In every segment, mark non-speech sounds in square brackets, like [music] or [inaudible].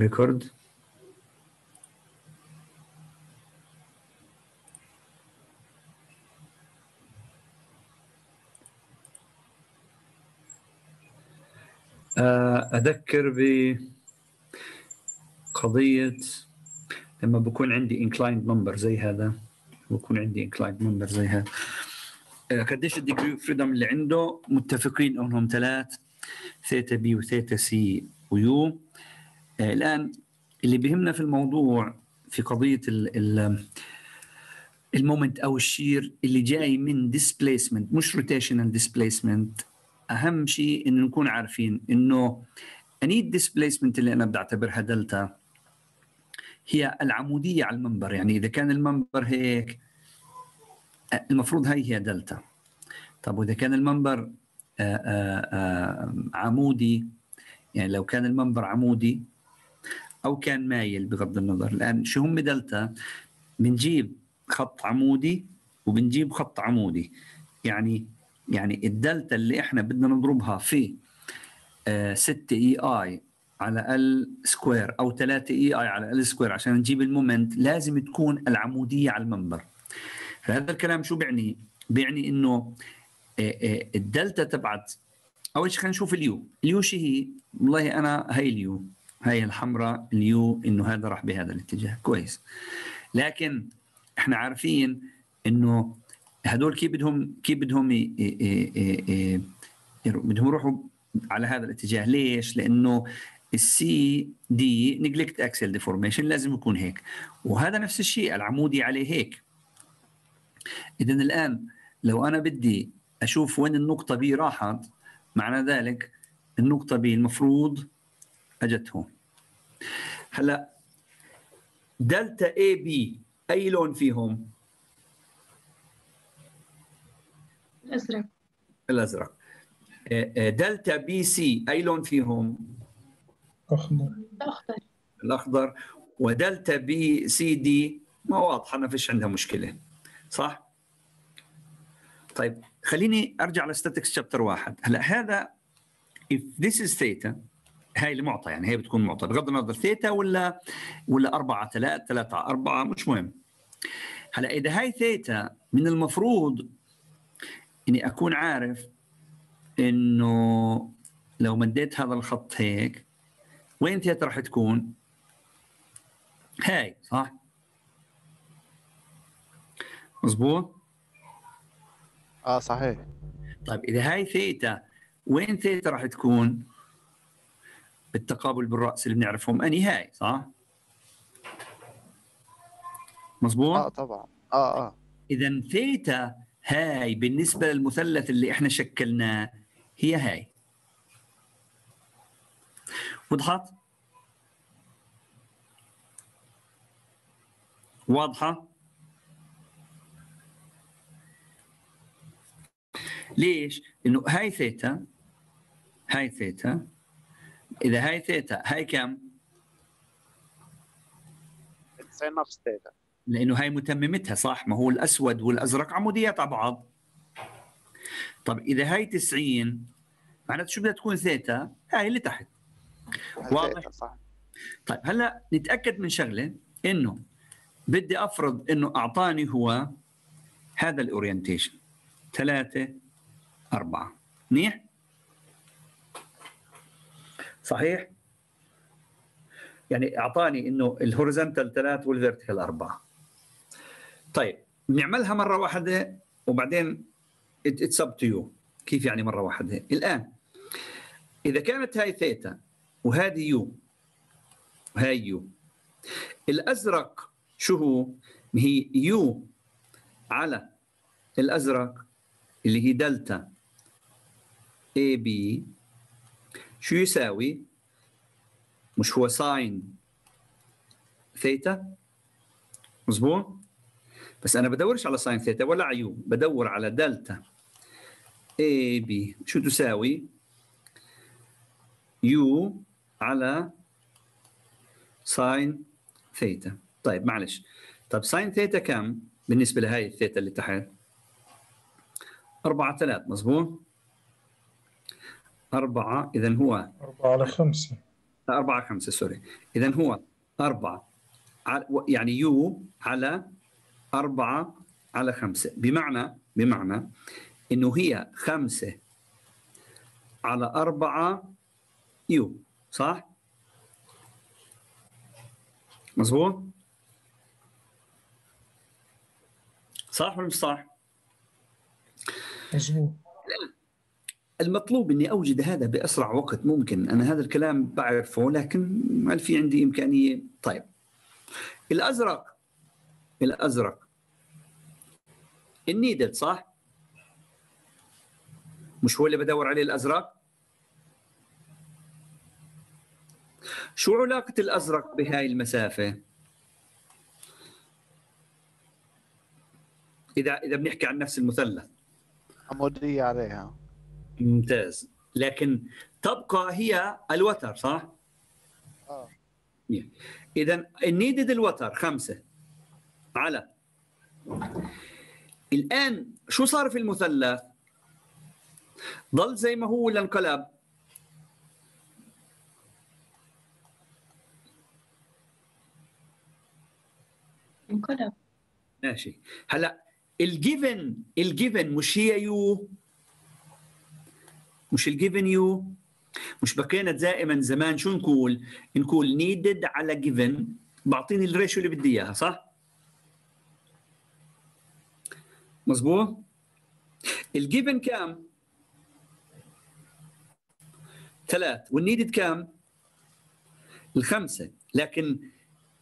ريكورد أذكر بقضية لما بكون عندي inclined member زي هذا. بكون عندي inclined member زي هذا. آه، قديش ال degree of freedom اللي عنده؟ متفقين أنهم ثلاث theta B و theta C و U آه، الآن اللي بيهمنا في الموضوع في قضية ال ال ال moment أو ال shear اللي جاي من displacement مش rotational displacement أهم شيء انه نكون عارفين إنه any displacement اللي أنا بدي اعتبرها دلتا هي العمودية على ال member. يعني إذا كان ال member هيك المفروض هاي هي دلتا. طب وإذا كان ال member آآ آآ عمودي يعني لو كان ال member عمودي أو كان مايل بغض النظر. الان شو هم دلتا بنجيب خط عمودي وبنجيب خط عمودي. يعني يعني الدلتا اللي إحنا بدنا نضربها في 6 EI على L square أو 3 EI على L square عشان نجيب ال moment لازم تكون العمودية على ال member. فهذا الكلام شو بيعني؟ بيعني إنه الدلتا تبعت اول شيء خلينا نشوف ال U؟ ال U شو هي؟ والله أنا هي ال U. هي الحمراء ال U إنه هذا راح بهذا الاتجاه. كويس. لكن إحنا عارفين إنه هدول كيف بدهم كيف بدهم بدهم يروحوا على هذا الاتجاه. ليش؟ لأنه ال CD neglect axial deformation لازم يكون هيك. وهذا نفس الشيء العمودي عليه هيك. اذا الآن لو أنا بدي أشوف وين النقطة B راحت معنى ذلك النقطة B المفروض اجت هون هلا delta AB أي لون فيهم؟ الأزرق. الأزرق. delta BC أي لون فيهم؟ أخضر. الأخضر. الأخضر. و delta B CD ما واضحه ما فيش عندها مشكلة. صح؟ طيب خليني أرجع ل statics chapter واحد. هلا هذا if this is theta هاي المعطى يعني هي بتكون معطى بغض النظر ثيتا ولا ولا 4 3 3 4 مش مهم هلا إذا هاي ثيتا من المفروض إني أكون عارف إنه لو مديت هذا الخط هيك وين ثيتا راح تكون؟ هاي صح؟ مظبوط؟ آه صحيح طيب إذا هاي ثيتا وين ثيتا راح تكون؟ بالتقابل بالرأس اللي بنعرفهم اني هاي صح؟ مظبوط؟ آه طبعا آه آه اذا ثيتا هاي بالنسبة للمثلث اللي إحنا شكلناه هي هاي وضحت؟ واضحة؟ ليش؟ انه هاي ثيتا هاي ثيتا إذا هاي ثيتا هاي كم؟ تصير نفس ثيتا. لأنه هاي متممتها صح؟ ما هو الأسود والأزرق عموديات على بعض طب إذا هاي 90 معناته شو بدها تكون ثيتا؟ هاي اللي تحت. واضح؟ صح. طيب هلأ نتأكد من شغلة إنه بدي أفرض إنه أعطاني هو هذا ال orientation ثلاثة أربعة. منيح؟ صحيح؟ يعني أعطاني إنه ال horizontal ثلاث وال vertical أربعة. طيب بنعملها مرة واحدة وبعدين it's up to you كيف يعني مرة واحدة؟ الآن إذا كانت هاي ثيتا وهذه U وهاي U الأزرق شو هو؟ هي U على الأزرق اللي هي delta. AB شو يساوي؟ مش هو sine theta مظبوط؟ بس أنا بدورش على sine theta ولا عيوب بدور على delta AB شو تساوي؟ U على sine theta طيب معلش طيب sine theta كم بالنسبة لهي الثيتا اللي تحت؟ أربعة ثلاث مظبوط؟ أربعة إذا هو أربعة على خمسة 4 على 5 sorry اذا هو 4 يعني u على 4 على 5 بمعنى بمعنى إنه هي 5 على 4 u صح؟ مظبوط؟ صح ولا مش صح؟ مظبوط المطلوب إني أوجد هذا بأسرع وقت ممكن. أنا هذا الكلام بعرفه لكن هل في عندي إمكانية. طيب. الأزرق. الأزرق. النيدد صح؟ مش هو اللي بدور عليه الأزرق؟ شو علاقة الأزرق بهاي المسافة؟ إذا إذا بنحكي عن نفس المثلث. عمودية عليها. ممتاز. لكن تبقى هي الوتر صح؟ آه. اذا النيدد الوتر خمسة. على. الآن شو صار في المثلث؟ ضل زي ما هو ولا انقلب؟ انقلب. ماشي. هلا ال given ال given مش هي u مش ال given u مش بقينا دائما زمان شو نقول؟ نقول needed على given بعطيني ال ratio اللي بدي إياها صح؟ مزبوط الجيفن كام؟ ثلاث. والنيدد كام؟ الخمسه لكن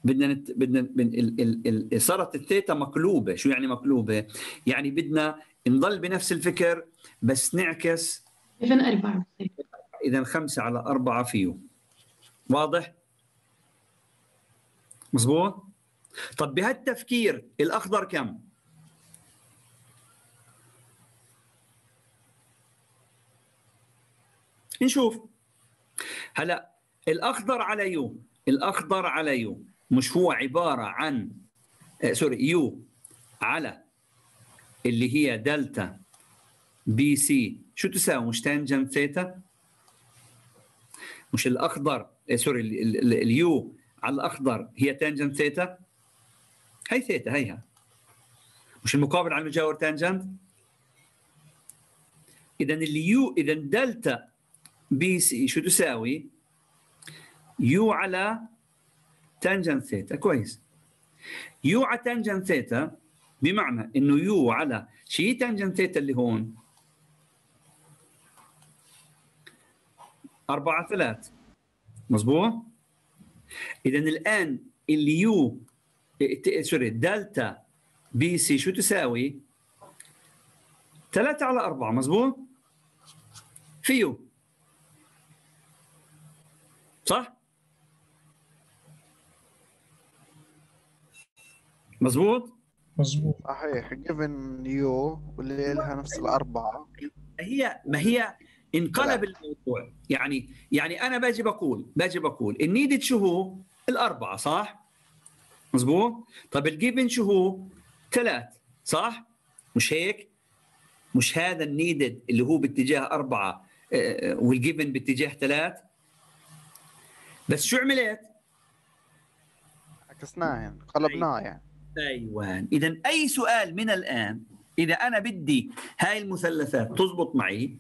بدنا نت... بدنا. ال... ال... ال... صارت الثيتا مقلوبة. شو يعني مقلوبة؟ يعني بدنا نضل بنفس الفكر بس نعكس إذن أربعة. اذا خمسة على أربعة فيه واضح؟ مزبوط طب بهالتفكير الأخضر كم؟ نشوف. هلا الأخضر على u. الأخضر على u. مش هو عبارة عن آه sorry u. على اللي هي delta BC شو تساوي؟ مش tangent theta مش الأخضر آه sorry ال- ال- ال- ال u على الأخضر هي tangent theta هي ثيتا هيها. مش المقابل على المجاور tangent اذا ال u اذا delta BC شو تساوي؟ u على tangent theta كويس. u على tangent theta بمعنى إنه u على شيء tangent theta اللي هون؟ أربعة ثلاث مظبوط إذا الآن اللي u ت- sorry delta BC شو تساوي؟ ثلاثة على أربعة مظبوط؟ في u صح؟ مظبوط؟ مظبوط صحيح given u واللي لها نفس الأربعة هي ما هي انقلب الموضوع يعني يعني أنا باجي بقول باجي بقول ال needed شو هو؟ الأربعة صح؟ مزبوط؟ طب ال given شو هو؟ ثلاث صح؟ مش هيك؟ مش هذا ال needed اللي هو باتجاه أربعة آه، وال given باتجاه ثلاث بس شو عملت؟ عكسناه يعني قلبناه يعني أيوه اذا أي سؤال من الآن إذا أنا بدي هاي المثلثات تزبط معي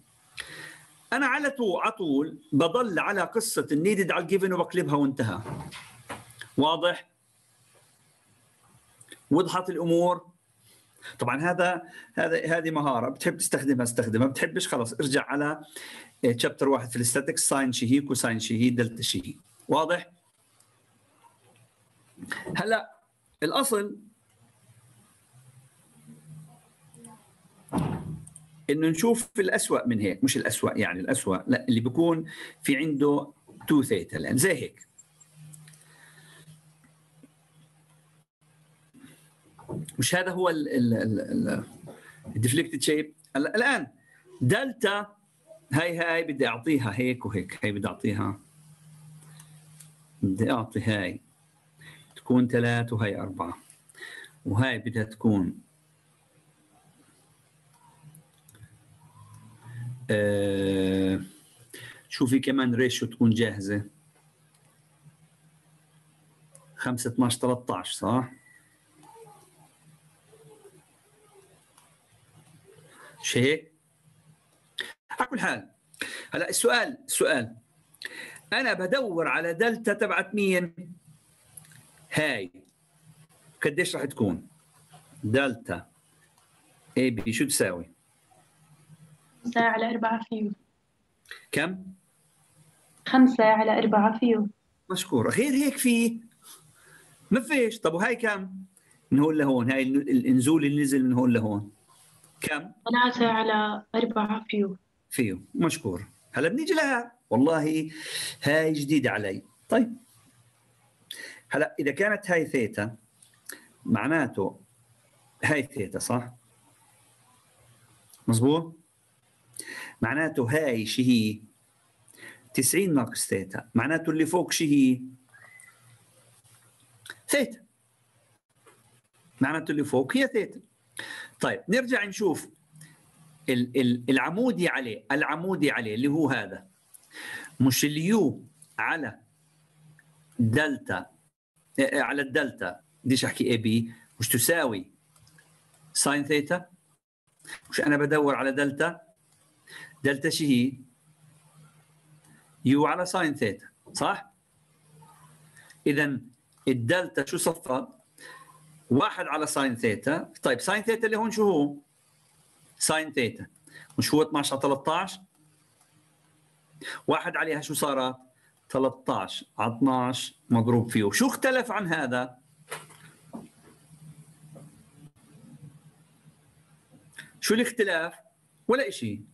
أنا على طول على طول بضل على قصة ال needed على ال given وبقلبها وانتهى. واضح؟ وضحت الأمور؟ طبعا هذا هذا هذه مهارة بتحب تستخدمها استخدمها. بتحبش؟ خلاص ارجع على chapter واحد في ال statics sine شي هي cosine شي هي دلتا شي هي. واضح؟ هلا الأصل إنه نشوف الأسوأ من هيك مش الأسوأ يعني الأسوأ لا اللي بيكون في عنده two theta لأن زي هيك. مش هذا هو ال deflected shape الآن دلتا هاي هاي بدي أعطيها هيك وهيك هاي بدي أعطيها بدي أعطي هاي تكون ثلاث وهي أربعة وهاي بدها تكون آه شو في كمان ريشيو تكون جاهزة 5 12 13 صح؟ مش هيك؟ على كل حال هلا السؤال السؤال أنا بدور على دلتا تبعت مين؟ هاي قديش راح تكون؟ delta AB شو تساوي؟ خمسة على أربعة في u. كم؟ خمسة على أربعة في u. مشكور. غير هيك في ما فيش طب وهاي كم؟ من هون لهون. هاي النزول اللي نزل من هون لهون. كم؟ ثلاثة على أربعة في u. فيه مشكور. هلا بنيجي لها. والله هاي جديدة علي. طيب. هلا إذا كانت هاي ثيتا معناته هاي ثيتا صح؟ مزبوط؟ معناته هاي شي هي. 90 ناقص ثيتا. معناته اللي فوق شي هي. ثيتا. معناته اللي فوق هي ثيتا. طيب نرجع نشوف ال- ال- العمودي عليه. العمودي عليه اللي هو هذا. مش ال u على دلتا. آه، على الدلتا. بديش أحكي AB مش تساوي sine theta؟ مش أنا بدور على delta؟ delta شي هي. u على sine theta صح؟ اذا الدلتا شو صفت واحد على sine theta. طيب sine theta اللي هون شو هو؟ sine theta. مش هو؟ 12 على 13 واحد عليها شو صارت؟ 13 على 12 مضروب فيه. شو اختلف عن هذا؟ شو الاختلاف؟ ولا شيء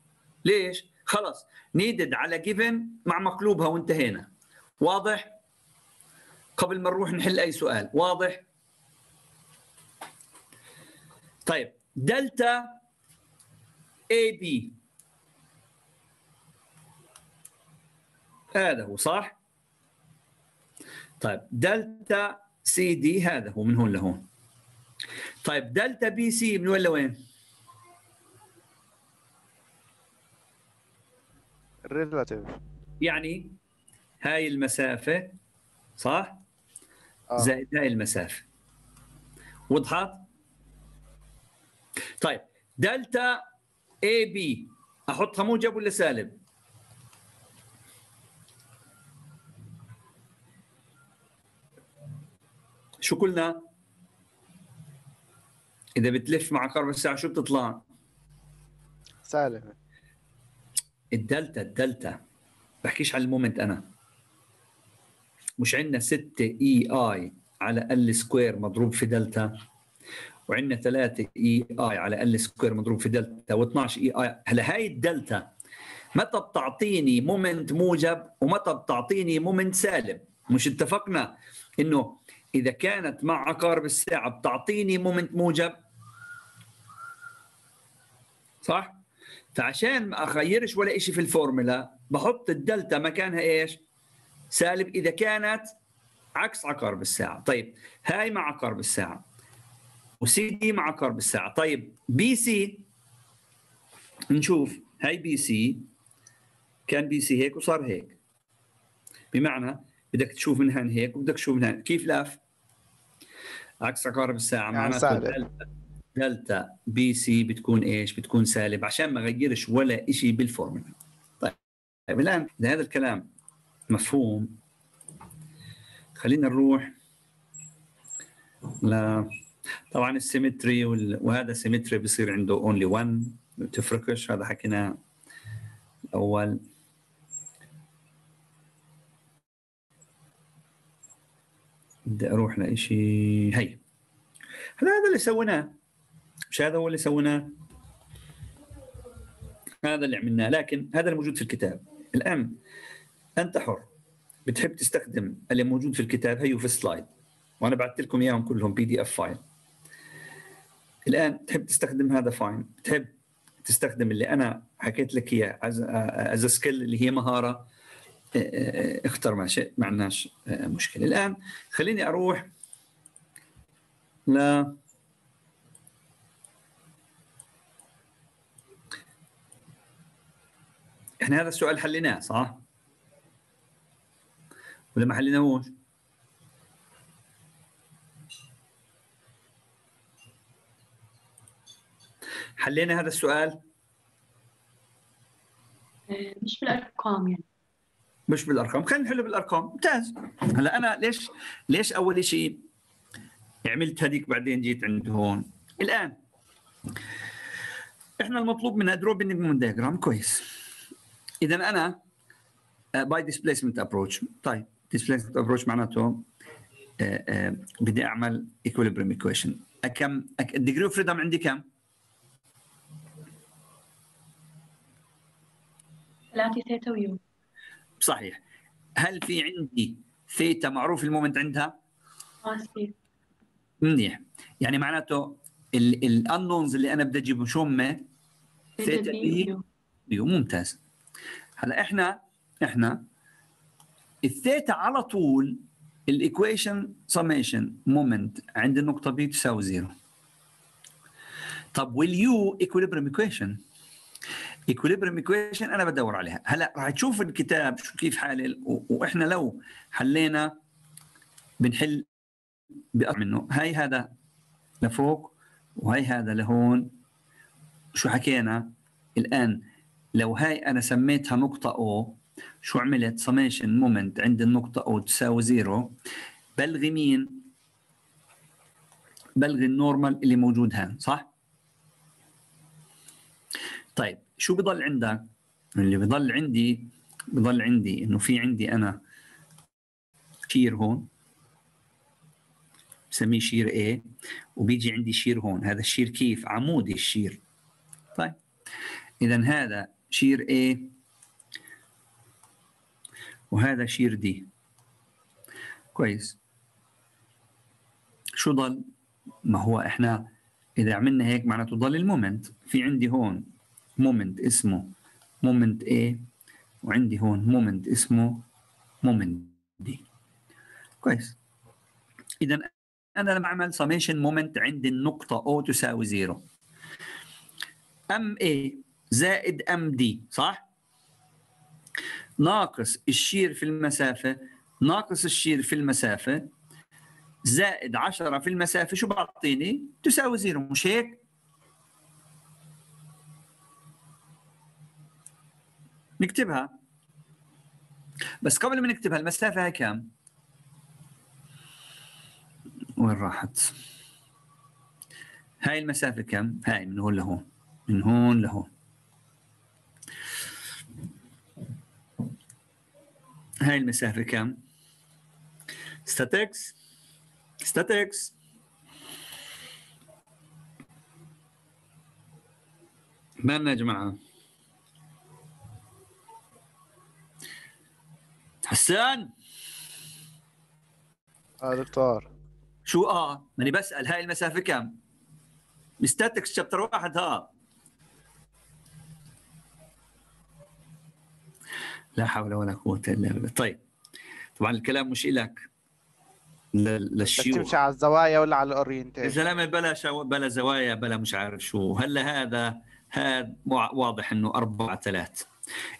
ليش؟ خلص needed على given مع مقلوبها وانتهينا. واضح؟ قبل ما نروح نحل أي سؤال واضح؟ طيب delta AB هذا هو صح؟ طيب delta CD هذا هو من هون لهون. طيب delta BC من وين لوين؟ ال relative يعني هاي المسافة صح؟ آه. زائد هاي المسافة. وضحت طيب دلتا AB أحطها موجب ولا سالب؟ شو قلنا؟ إذا بتلف مع عقارب الساعة شو بتطلع؟ سالب الدلتا الدلتا. بحكيش على ال moment أنا. مش عندنا 6 EI على L square مضروب في دلتا وعندنا 3 EI على L square مضروب في دلتا و12 EI هلا هاي الدلتا متى بتعطيني moment موجب ومتى بتعطيني moment سالب مش اتفقنا إنه إذا كانت مع عقارب الساعة بتعطيني moment موجب؟ صح؟ فعشان ما أغيرش ولا شيء في الفورمولا بحط الدلتا مكانها إيش؟ سالب إذا كانت عكس عقارب الساعة. طيب هاي مع عقارب الساعة. وسي دي مع عقارب الساعة. طيب BC نشوف. هاي BC كان BC هيك وصار هيك. بمعنى بدك تشوف منها هيك وبدك تشوف منها كيف لاف؟ عكس عقارب الساعة يعني معناته. دلتا BC بتكون إيش؟ بتكون سالب عشان ما اغيرش ولا شيء بالفورمولا. طيب الآن اذا هذا الكلام مفهوم. خلينا نروح ل طبعا ال symmetry وال... وهذا symmetry بصير عنده only 1 ما بتفرقش. هذا حكيناه الأول. بدي أروح لشيء هي. هذا اللي سويناه. مش هذا هو اللي سويناه؟ هذا اللي عملناه. لكن هذا الموجود في الكتاب. الآن أنت حر. بتحب تستخدم اللي موجود في الكتاب. هيو في ال slide. وأنا بعثت لكم إياهم كلهم PDF file. الآن تحب تستخدم هذا fine تحب تستخدم اللي أنا حكيت لك إياه از سكيل اللي هي آه، اختر ما شئت ما عندناش مشكلة. الآن خليني أروح ل إحنا هذا السؤال حليناه صح؟ آه. ولا ما حليناهوش؟ حلينا هذا السؤال؟ آه، مش بالأرقام يعني مش بالأرقام، خلينا نحله بالأرقام، ممتاز. هلا أنا ليش ليش أول شيء عملت هذيك بعدين جيت عند هون؟ الآن إحنا المطلوب منا draw bending moment diagram كويس اذا أنا by displacement approach طيب displacement approach معناته آه، آه، بدي أعمل equilibrium equation كم ال degree of freedom عندي كم؟ ثلاثة ثيتا و U صحيح. هل في عندي ثيتا معروف ال moment عندها؟ منيح. يعني معناته ال unknowns اللي أنا بدي اجيبهم شو هم؟ ثيتا B ممتاز. هلا إحنا إحنا الثيتا على طول الإيكويشن سميشن مومنت عند النقطة B تساوي zero. طب وال U equilibrium equation equilibrium equation أنا بدور عليها. هلا راح تشوف الكتاب شو كيف حالل وإحنا لو حلينا بنحل بأقرب منه. هاي هذا لفوق وهي هذا لهون. شو حكينا؟ الآن لو هاي أنا سميتها نقطة O شو عملت؟ summation moment عند النقطة O تساوي zero. بلغي مين؟ بلغي ال normal اللي موجود هان صح؟ طيب شو بضل عندك اللي بضل عندي بضل عندي إنه في عندي أنا shear هون بسميه shear A وبيجي عندي shear هون. هذا ال shear كيف؟ عمودي ال shear. طيب اذا هذا shear A وهذا shear D. كويس. شو ضل؟ ما هو إحنا إذا عملنا هيك معناته ضل ال moment. في عندي هون moment اسمه moment A وعندي هون moment اسمه moment D. كويس. اذا أنا لما أعمل summation moment عند النقطة O تساوي zero MA زائد MD صح؟ ناقص ال shear في المسافة ناقص ال shear في المسافة زائد 10 في المسافة شو بعطيني؟ تساوي zero مش هيك؟ نكتبها بس قبل ما نكتبها المسافة هي كم؟ وين راحت؟ هاي المسافة كم؟ هاي من هون لهون من هون لهون هاي المسافة كم؟ statics statics مالنا يا جماعة؟ حسان! آه دكتور شو؟ آه ماني بسأل. هاي المسافة كم؟ statics chapter واحد ها. لا حول ولا قوة إلا بالله. طيب طبعا الكلام مش إلك للشيوخ تمشي على الزوايا ولا على ال orientation؟ زلمه بلا شو... بلا زوايا بلا مش عارف شو. هلا هذا هذا وا- واضح إنه أربعة ثلاث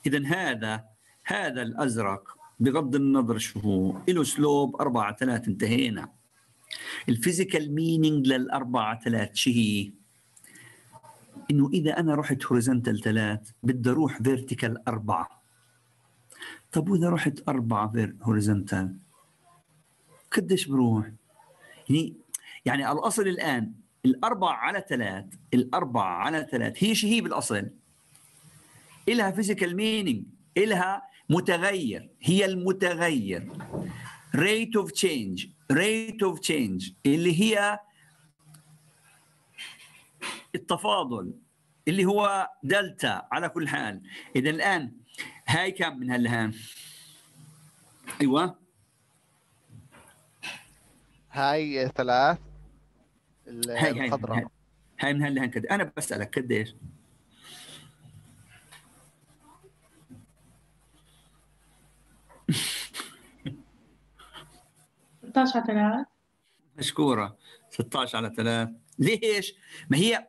اذا هذا هذا الأزرق بغض النظر شو هو له slope أربعة ثلاث انتهينا. ال physical meaning للأربعة ثلاث شو هي؟ إنه إذا أنا رحت horizontal ثلاث بدي أروح vertical أربعة. طب وإذا رحت أربعة horizontal قديش بروح؟ يعني يعني الأصل الآن الأربعة على ثلاث الأربعة على ثلاث هي شو هي بالأصل؟ إلها physical meaning إلها متغير هي المتغير rate of change rate of change اللي هي التفاضل اللي هو دلتا على كل حال إذا الآن هاي كم من هالهان أيوة. هاي ثلاث. هاي هاي الخضراء هاي. من هالهان كده أنا بسألك قديش؟ 16 على 3 مشكورة. 16 على 3 ليش؟ ما هي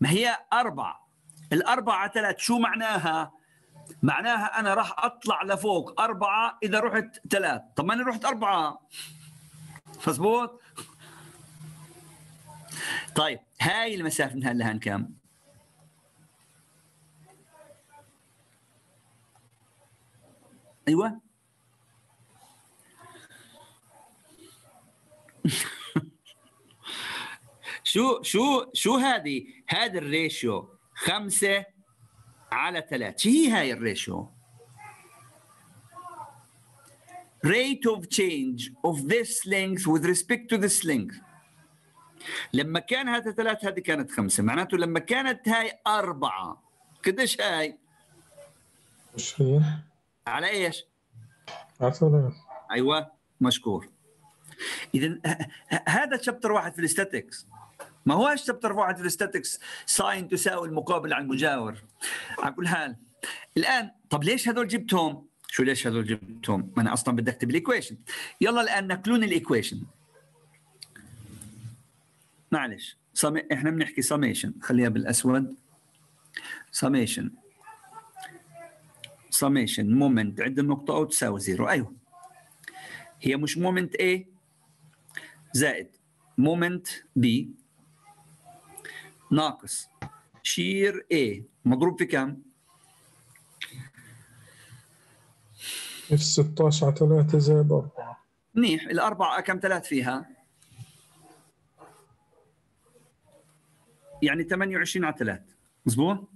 ما هي أربعة. الأربعة على 3 شو معناها؟ معناها أنا راح أطلع لفوق أربعة إذا رحت ثلاث طب ما أنا رحت أربعة مضبوط؟ طيب هاي المسافة من هاللهان كم؟ أيوه [laughs] شو شو شو هذه؟ هذا ال ratio 5 على ثلاثة شو هي هاي ال ratio rate of change of this length with respect to this length. لما كان هذا ثلاث هذه كانت خمسة. معناته لما كانت هاي أربعة. قديش هاي؟ 20 على على ثلاث أيوه مشكور. اذا هذا chapter واحد في ال statics. ما هو chapter واحد في ال statics؟ sine تساوي المقابل عن المجاور على كل حال الآن طب ليش هذول جبتهم؟ شو ليش هذول جبتهم؟ ما أنا أصلا بدي أكتب ال equation. يلا الآن نقلون ال equation. معلش. سم... إحنا بنحكي سميشن خليها بالأسود. summation summation moment عند النقطة O تساوي zero. أيوه. هي مش moment A. زائد. moment B. ناقص shear A مضروب في كم؟ في 16 على 3 زائد 4 منيح الأربعة كم ثلاث فيها؟ يعني 28 على 3 مظبوط؟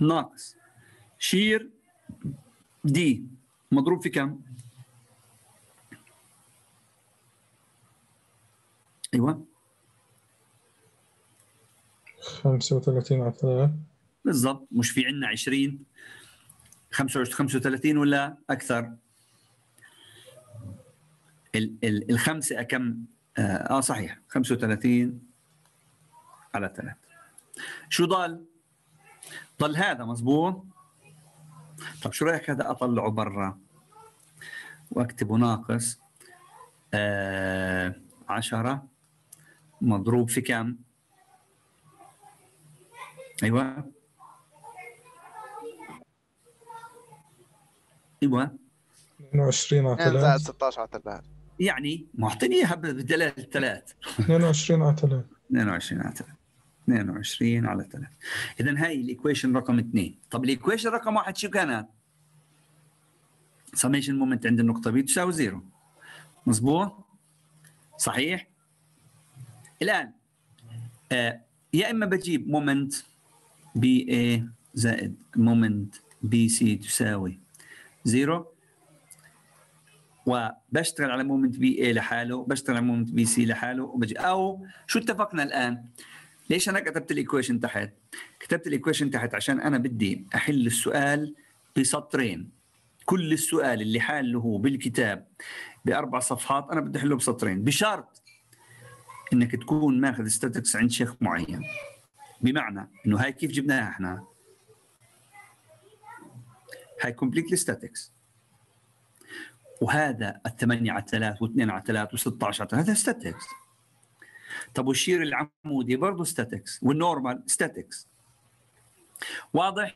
ناقص شير دي مضروب في كم؟ أيوه 35 على 3 بالضبط. مش في عندنا 20 25 35 ولا أكثر؟ ال ال الخمسة كم؟ آه, آه صحيح. 35 على 3 شو ضل؟ ضل هذا مزبوط طب شو رأيك هذا أطلعه برا؟ واكتبه ناقص آه عشرة. مضروب في كم؟ أيوه. أيوه. 22 على 2 زائد 3 16 على 3 يعني معطيني إياها بدلالة الثلاث. 22 على 3 22 على 3 22 على 3 اذا هاي ال equation رقم 2 طب ال equation رقم واحد شو كانت؟ summation moment عند النقطة B تساوي zero. مظبوط؟ صحيح؟ الآن آه يا إما بجيب moment B زائد moment BC تساوي zero وبشتغل على moment B لحاله بشتغل على moment BC لحاله وبجي. أو شو اتفقنا الآن؟ ليش أنا كتبت ال equation تحت؟ كتبت ال equation تحت عشان أنا بدي أحل السؤال بسطرين. كل السؤال اللي حاله هو بالكتاب بأربع صفحات أنا بدي أحله بسطرين. بشرط إنك تكون ماخذ statics عند شيخ معين. بمعنى إنه هاي كيف جبناها إحنا؟ هاي completely statics وهذا الثمانية على ثلاث واثنين على ثلاث و16 على ثلاث هذا statics طب وال shear العمودي برضه statics وال normal statics واضح؟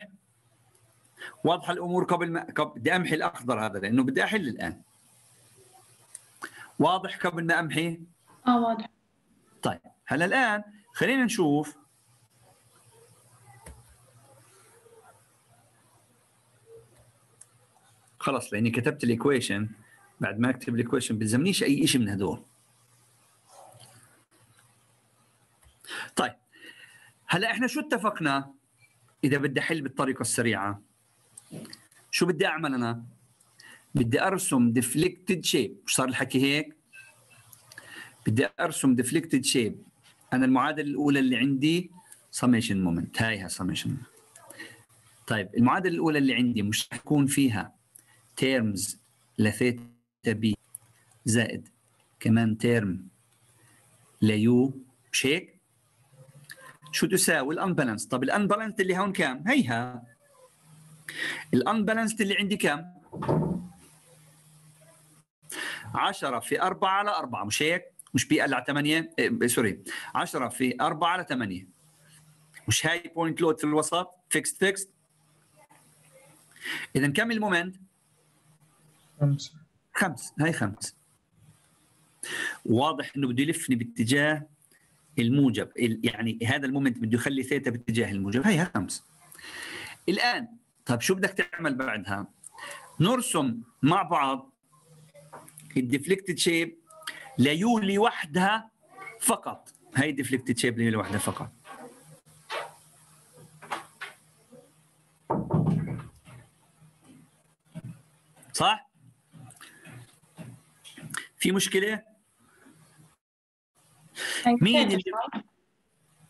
واضحه الأمور قبل ما قبل بدي أمحي الأخضر هذا لأنه بدي أحل الآن. واضح قبل ما أمحي؟ آه واضح. طيب هلأ الآن خلينا نشوف خلص لأني كتبت ال equation بعد ما أكتب ال equation بيلزمنيش أي شيء من هذول طيب هلا إحنا شو اتفقنا؟ إذا بدي أحل بالطريقة السريعة. شو بدي أعمل أنا؟ بدي أرسم deflected shape مش صار الحكي هيك؟ بدي أرسم deflected shape أنا المعادلة الأولى اللي عندي summation moment هاي summation طيب المعادلة الأولى اللي عندي مش رح فيها terms ل theta B زائد كمان term ل U مش هيك؟ شو تساوي ال unbalance طب ال unbalance اللي هون كام؟ هيها ال unbalance اللي عندي كام؟ 10 في 4 على 4 مش هيك؟ مش P على 8 إيه sorry 10 في 4 على 8 مش هاي point load في الوسط fixed fixed اذا كم ال moment؟ خمسة خمس. هاي خمس. واضح إنه بده يلفني باتجاه الموجب. ال- يعني هذا ال moment بده يخلي ثيتا باتجاه الموجب. هي خمس. الآن طيب شو بدك تعمل بعدها؟ نرسم مع بعض ال deflected shape ل U لوحدها فقط. هي deflected shape ل U لوحدها فقط. صح؟ في مشكلة؟ مين اللي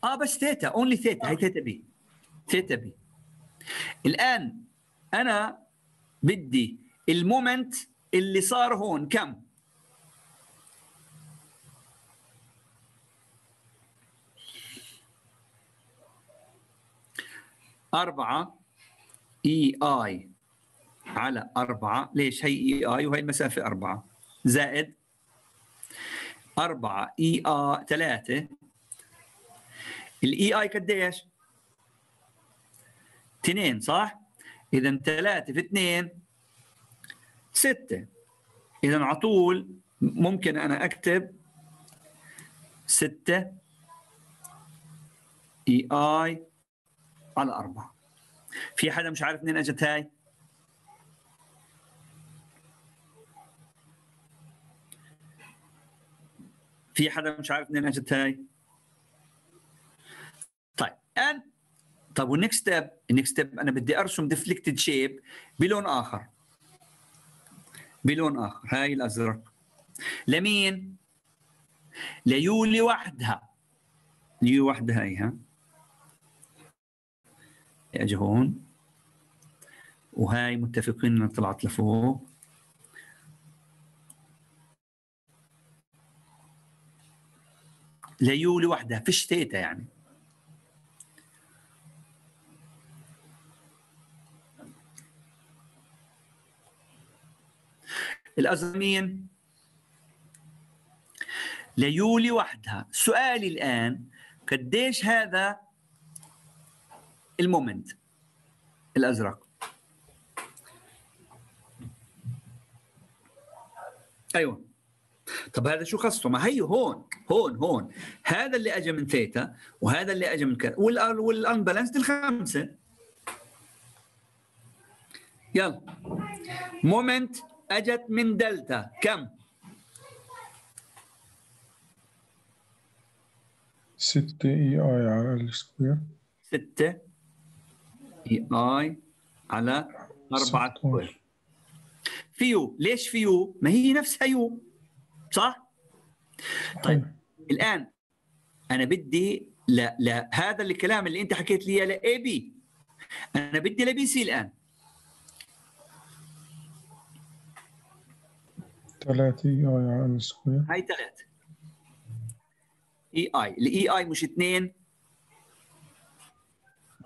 آه بس theta only theta هي theta B. theta B. الآن أنا بدي ال moment اللي صار هون كم؟ أربعة. EI على أربعة. ليش هي EI وهي المسافة أربعة؟ زائد أربعة EI ثلاثة ال EI قديش؟ اثنين صح؟ إذا ثلاثة في اثنين ستة إذا على طول ممكن أنا أكتب ستة EI على أربعة في حدا مش عارف منين أجت هاي؟ في حدا مش عارف منين اجت هاي؟ طيب الان طيب وال next step ال next step أنا بدي أرسم deflected shape بلون آخر. بلون آخر هاي الأزرق. لمين؟ ليولي وحدها يولي وحدها هي ها. أجي هون وهاي متفقين إنها طلعت لفوق. ليولي وحدها فيش تيتا يعني. الأزمين ليولي وحدها سؤالي الآن قديش هذا المومنت الأزرق؟ أيوه. طب هذا شو قصته؟ ما هي هون هون هون. هذا اللي اجى من ثيتا وهذا اللي اجى من كذا. والانبالانسد الخمسه يلا. moment أجت من دلتا كم؟ ستة EI على L square 6 EI على 4 square في u. ليش في u؟ ما هي نفسها u. صح؟ طيب الآن أنا بدي لا لا هذا الكلام اللي أنت حكيت لي ل AB أنا بدي ل BC الآن. ثلاثة EI على L square. هاي ثلاثة EI ال EI مش اثنين.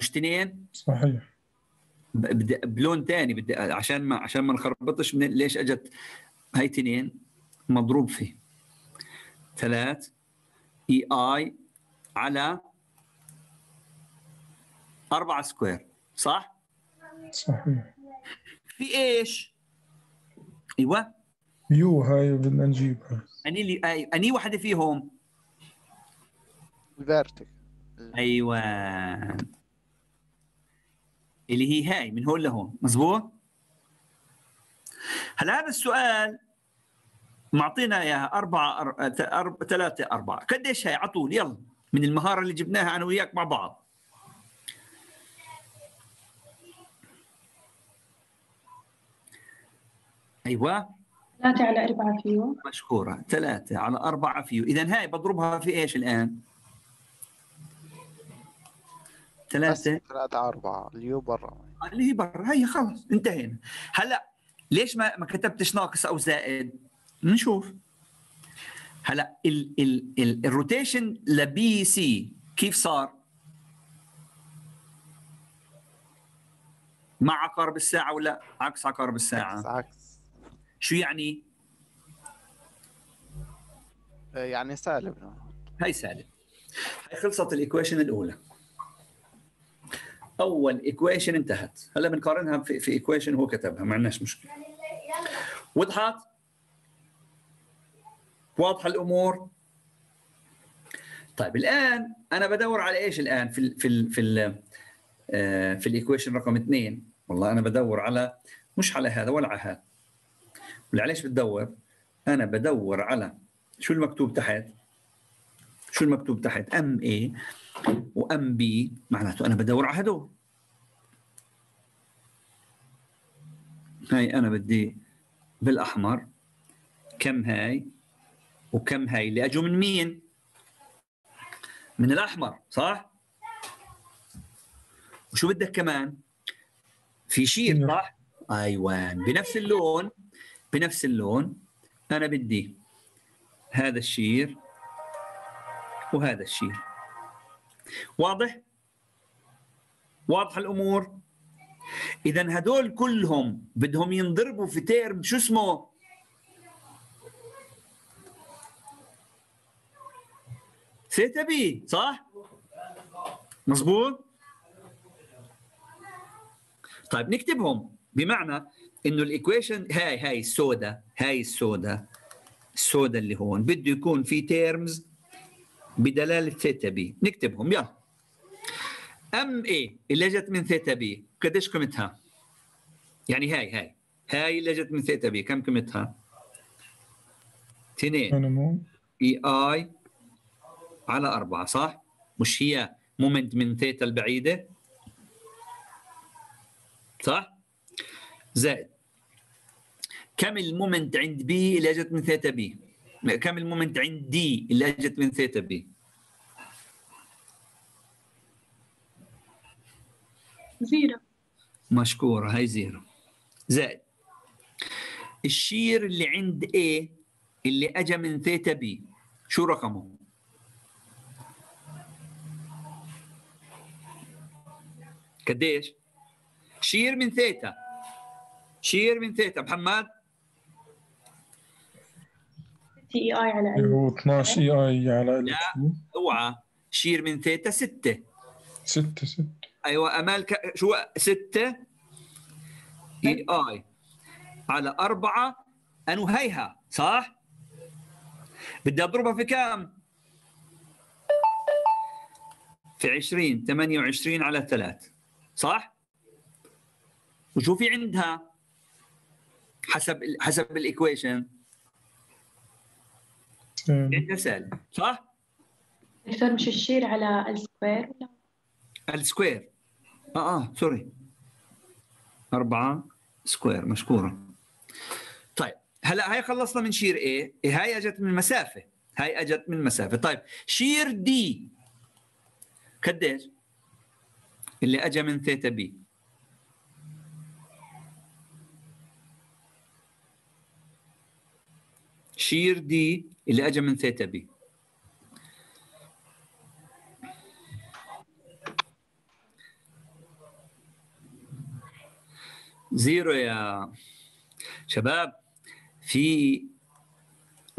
مش اثنين. صحيح. بدي بلون ثاني بدي عشان ما عشان ما نخربطش من ليش أجت هاي اثنين. مضروب فيه. ثلاث EI على أربعة square صح؟ صحيح. في إيش؟ أيوه. u هاي بدنا نجيبها. أني اللي أي... أني واحدة فيهم. ال vertic أيوه. اللي هي هاي من هون لهون مزبوط؟ هلا هذا السؤال معطينا إياها أربعة أر... أر... ثلاثة أربعة. قديش هاي؟ عطول يلا. من المهارة اللي جبناها أنا وياك مع بعض. أيوة. ثلاثة على أربعة في u. مشكورة. ثلاثة على أربعة في u. إذا هاي بضربها في إيش الآن؟ ثلاثة. ثلاثة أربعة. ال u برا. اللي هي برا. هي خلص انتهينا. هلأ ليش ما ما كتبتش ناقص أو زائد؟ نشوف. هلا ال ال ال الrotation ل BC كيف صار؟ مع عقارب الساعة ولا عكس عقارب عكس الساعة عكس. شو يعني؟ آه، يعني سالب. هاي سالب. هاي خلصت ال equation الأولى. أول equation انتهت. هلا بنقارنها في في equation هو كتبها ما عندناش مشكلة. وضحت؟ واضحة الأمور؟ طيب الآن أنا بدور على إيش الآن؟ في ال في ال في ال آه، في ال equation رقم اثنين. والله أنا بدور على مش على هذا ولا على هذا. ولا عليش بتدور؟ أنا بدور على شو المكتوب تحت؟ شو المكتوب تحت؟ MA و MB معناته أنا بدور على هدول. هاي أنا بدي بالأحمر. كم هاي؟ وكم هاي؟ اللي أجوا من مين؟ من الأحمر صح؟ وشو بدك كمان؟ في shear نعم. صح؟ أيوان. بنفس اللون بنفس اللون أنا بدي هذا ال shear وهذا ال shear. واضح؟ واضح الأمور؟ اذا هدول كلهم بدهم ينضربوا في term شو اسمه؟ theta B صح؟ مزبوط طيب نكتبهم. بمعنى إنه ال equation هاي هاي السودا هاي السودا السودا اللي هون بده يكون في terms بدلالة theta B. نكتبهم يلا. MA اللي اجت من theta B. قديش قيمتها؟ يعني هاي هاي. هاي اللي اجت من theta B. كم قيمتها؟ مو إي آي على أربعة صح؟ مش هي moment من ثيتا البعيدة؟ صح؟ زائد كم ال moment عند B اللي اجت من theta B؟ كم ال moment عند D اللي اجت من theta B؟ zero مشكورة هاي zero زائد ال shear اللي عند A اللي اجى من theta B شو رقمه؟ قديش؟ shear من theta. shear من ثيتا. محمد؟ تي EI على هو 12 EI على L لا. اوعى. shear من ثيتا ستة. 6 6 أيوه أمال ك... شو؟ ستة EI. على أربعة أنو هيها صح؟ بدي أضربها في كام؟ في 20 28 على 3 صح؟ وشو في عندها؟ حسب ال- حسب ال equation عندها سالب صح؟ دكتور مش ال shear على L square ولا؟ ال square آه آه sorry أربعة square مشكورة. طيب هلا هاي خلصنا من shear A هاي أجت من مسافة. هاي أجت من مسافة. طيب shear D قديش؟ اللي اجى من theta B. shear D اللي اجى من theta B. زيرو يا شباب. في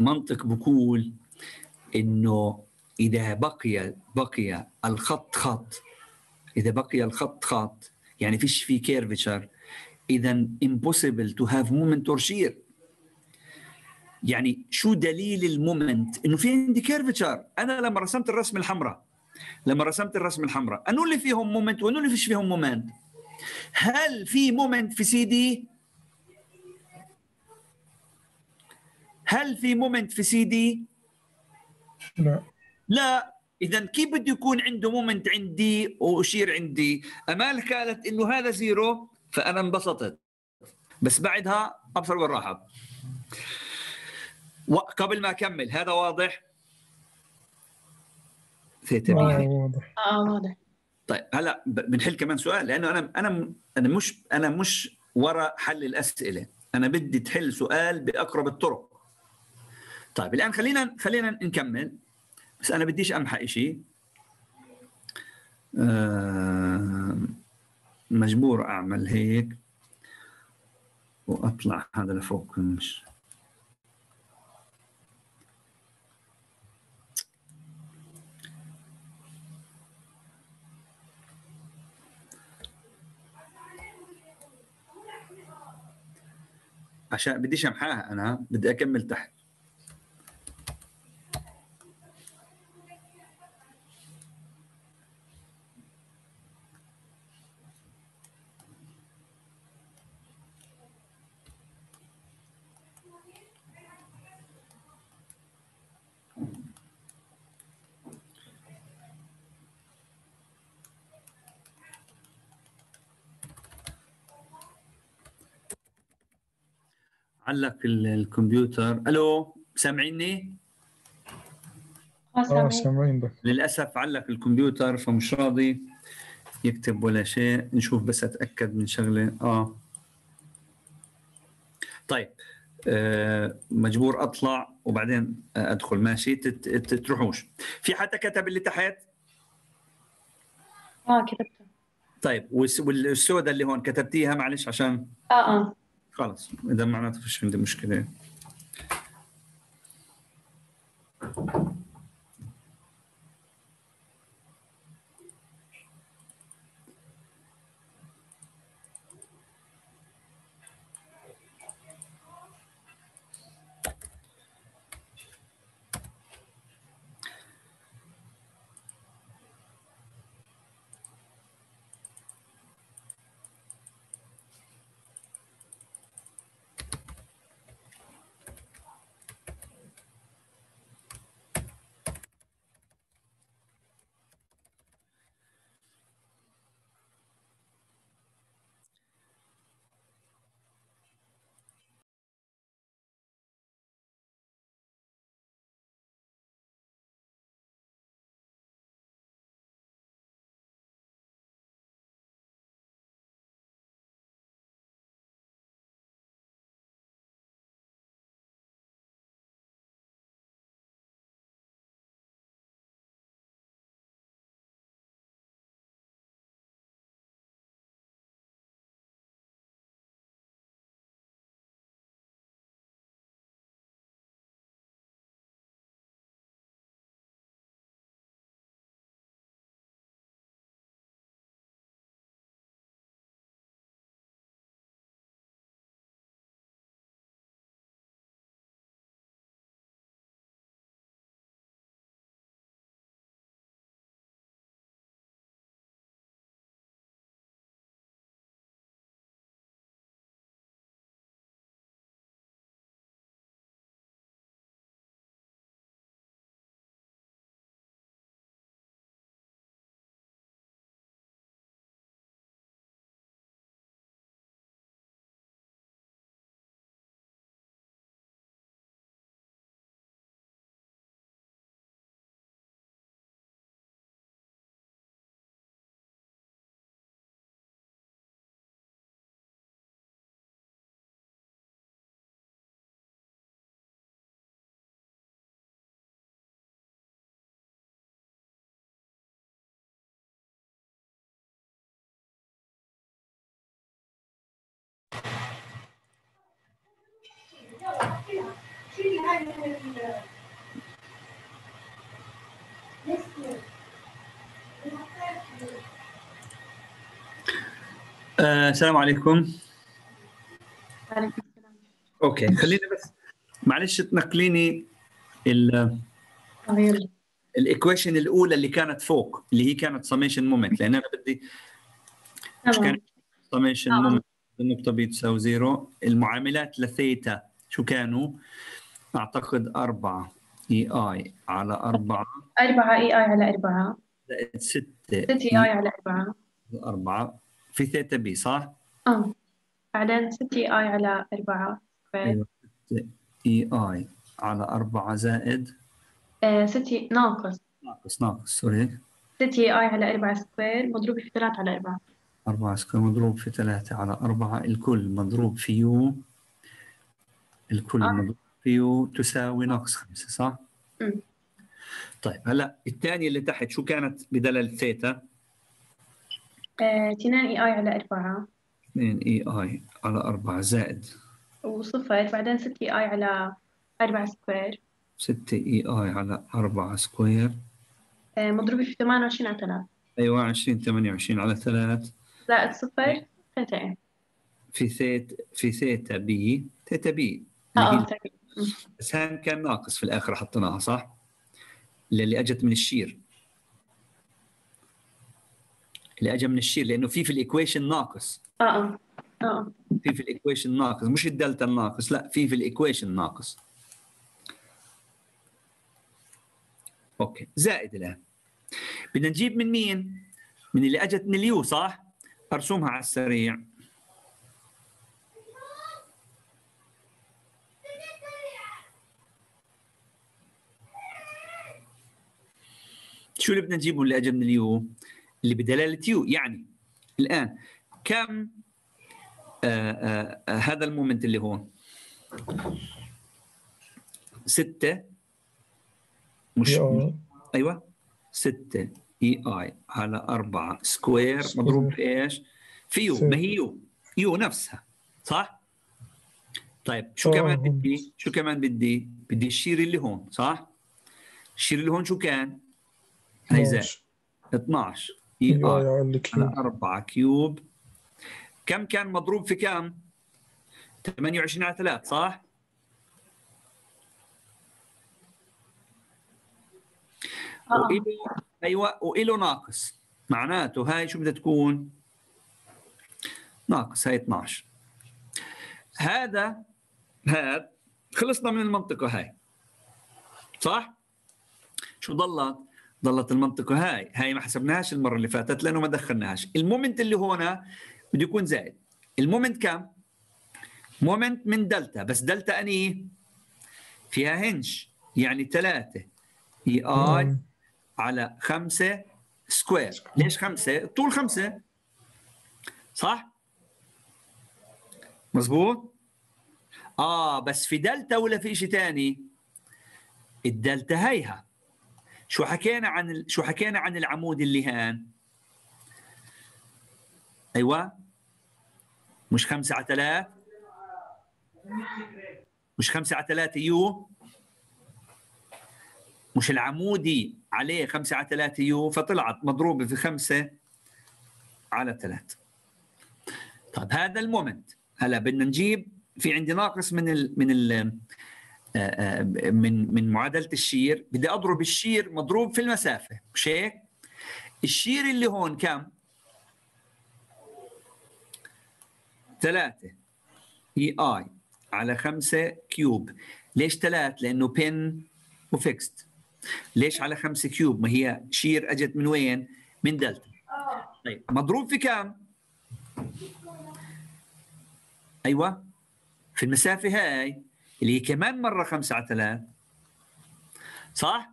منطق بقول إنه إذا بقي بقي الخط خط إذا بقي الخط خط يعني فيش في curvature إذا impossible to have moment or shear يعني شو دليل ال moment؟ إنه في عندي curvature أنا لما رسمت الرسم الحمراء لما رسمت الرسم الحمراء أنو اللي فيهم moment وأنو اللي فيش فيهم moment هل في moment في سي دي هل في moment في سي دي لا. لا. اذا كيف بده يكون عنده moment عند D أو shear عند D؟ أمال قالت إنه هذا zero فأنا انبسطت. بس بعدها أبصر وين راحت. وقبل ما أكمل هذا واضح؟ ثيتا آه واضح آه واضح. طيب هلا بنحل كمان سؤال لأنه أنا أنا أنا مش أنا مش ورا حل الأسئلة. أنا بدي تحل سؤال بأقرب الطرق. طيب الآن خلينا خلينا نكمل. بس أنا بديش امحق شيء آه مجبور أعمل هيك وأطلع هذا لفوق مش. عشان بديش أمحاها أنا بدي أكمل تحت. علق ال- الكمبيوتر. ألو سامعيني؟ آه سامعين. للأسف علق الكمبيوتر فمش راضي يكتب ولا شيء. نشوف بس أتأكد من شغلة. آه. طيب آه مجبور أطلع وبعدين أدخل. ماشي. تروحوش في حدا كتب اللي تحت؟ آه كتبتها طيب والس- والسوداء اللي هون كتبتيها معلش عشان؟ آه آه. خلص إذا معناته فيش عندي مشكلة. آه السلام عليكم عليكم السلام okay خليني بس معلش تنقليني ال ال equation الأولى اللي كانت فوق اللي هي كانت summation moment لأن أنا بدي مش كان summation. moment النقطه B تساوي zero المعاملات لثيتا شو كانوا؟ اعتقد أربعة EI على أربعة. أربعة EI على أربعة. زائد ستة ست EI على أربعة. أربعة. في theta B صح؟ آه. بعدين ست EI على أربعة. square أيوه EI على أربعة زائد آه ست ناقص. ناقص ناقص sorry. ست EI على أربعة square مضروب في ثلاثة على أربعة. أربعة square مضروب في ثلاثة على أربعة. الكل مضروب في U الكل آه. مضروب U تساوي ناقص خمسة صح؟ أمم. طيب هلا الثانية اللي تحت شو كانت بدلل ثيتا؟ آه اثنين EI على أربعة. 2 EI على 4 زائد. وصفر بعدين ست EI على أربعة square. 6 EI على 4 square. آه مضروب في 28 على 3 أيوه 20 28 على 3 زائد صفر ثلاثة إيه في ثيت في theta B theta B. آه اللي آه [laughs] بس هان كان ناقص في الآخر حطيناها صح؟ اللي أجت من ال shear. اللي اجى من ال shear لأنه في في ال equation ناقص. آه آه آه. في في ال equation ناقص. مش الدلتا الناقص لا في في ال equation ناقص. okay زائد الآن. بدنا نجيب من مين؟ من اللي أجت من ال U صح؟ ارسمها على السريع. شو اللي بدنا نجيبه اللي اجى من ال U اللي بدلالة U يعني الآن كم آه آه آه هذا ال moment اللي هون ستة مش EI أيوه 6 EI على 4 square مضروب في إيش؟ في U. ما هي U U نفسها صح؟ طيب شو كمان. بدي؟ شو كمان بدي؟ بدي ال shear اللي هون صح؟ ال shear اللي هون شو كان؟ هي زائد 12 EI على على ال cube 4 cube كم كان مضروب في كم؟ 28 على 3 صح؟ آه. وإله أيوه وإله ناقص معناته هاي شو بدها تكون؟ ناقص هاي 12 هذا هذا خلصنا من المنطقة هاي صح؟ شو ضلت؟ ضلت المنطقة هاي هاي ما حسبناهاش المرة اللي فاتت لأنه ما دخلناهاش المومنت اللي هنا بده يكون زائد المومنت كم؟ مومنت من دلتا بس دلتا أني فيها هنش يعني 3 آي اي. على خمسة سكوير ليش خمسة؟ الطول خمسة صح؟ مزبوط؟ آه بس في دلتا ولا في شيء ثاني؟ الدلتا هيها شو حكينا عن. شو حكينا عن العمود اللي هان؟ أيوه مش خمسة على ثلاث مش خمسة على ثلاثة U مش العمودي عليه 5 على 3 U فطلعت مضروبة في 5 على 3 طيب هذا ال moment هلا بدنا نجيب في عندي ناقص من ال من ال آه، من من معادلة ال shear. بدي أضرب ال shear مضروب في المسافة مش هيك؟ ال shear اللي هون كم؟ 3 EI على 5 cube. ليش 3 لأنه pin و fixed ليش على 5 cube؟ ما هي shear أجت من وين؟ من دلتا. طيب مضروب في كام أيوه. في المسافة هاي. اللي هي كمان مرة 5 على 3 صح؟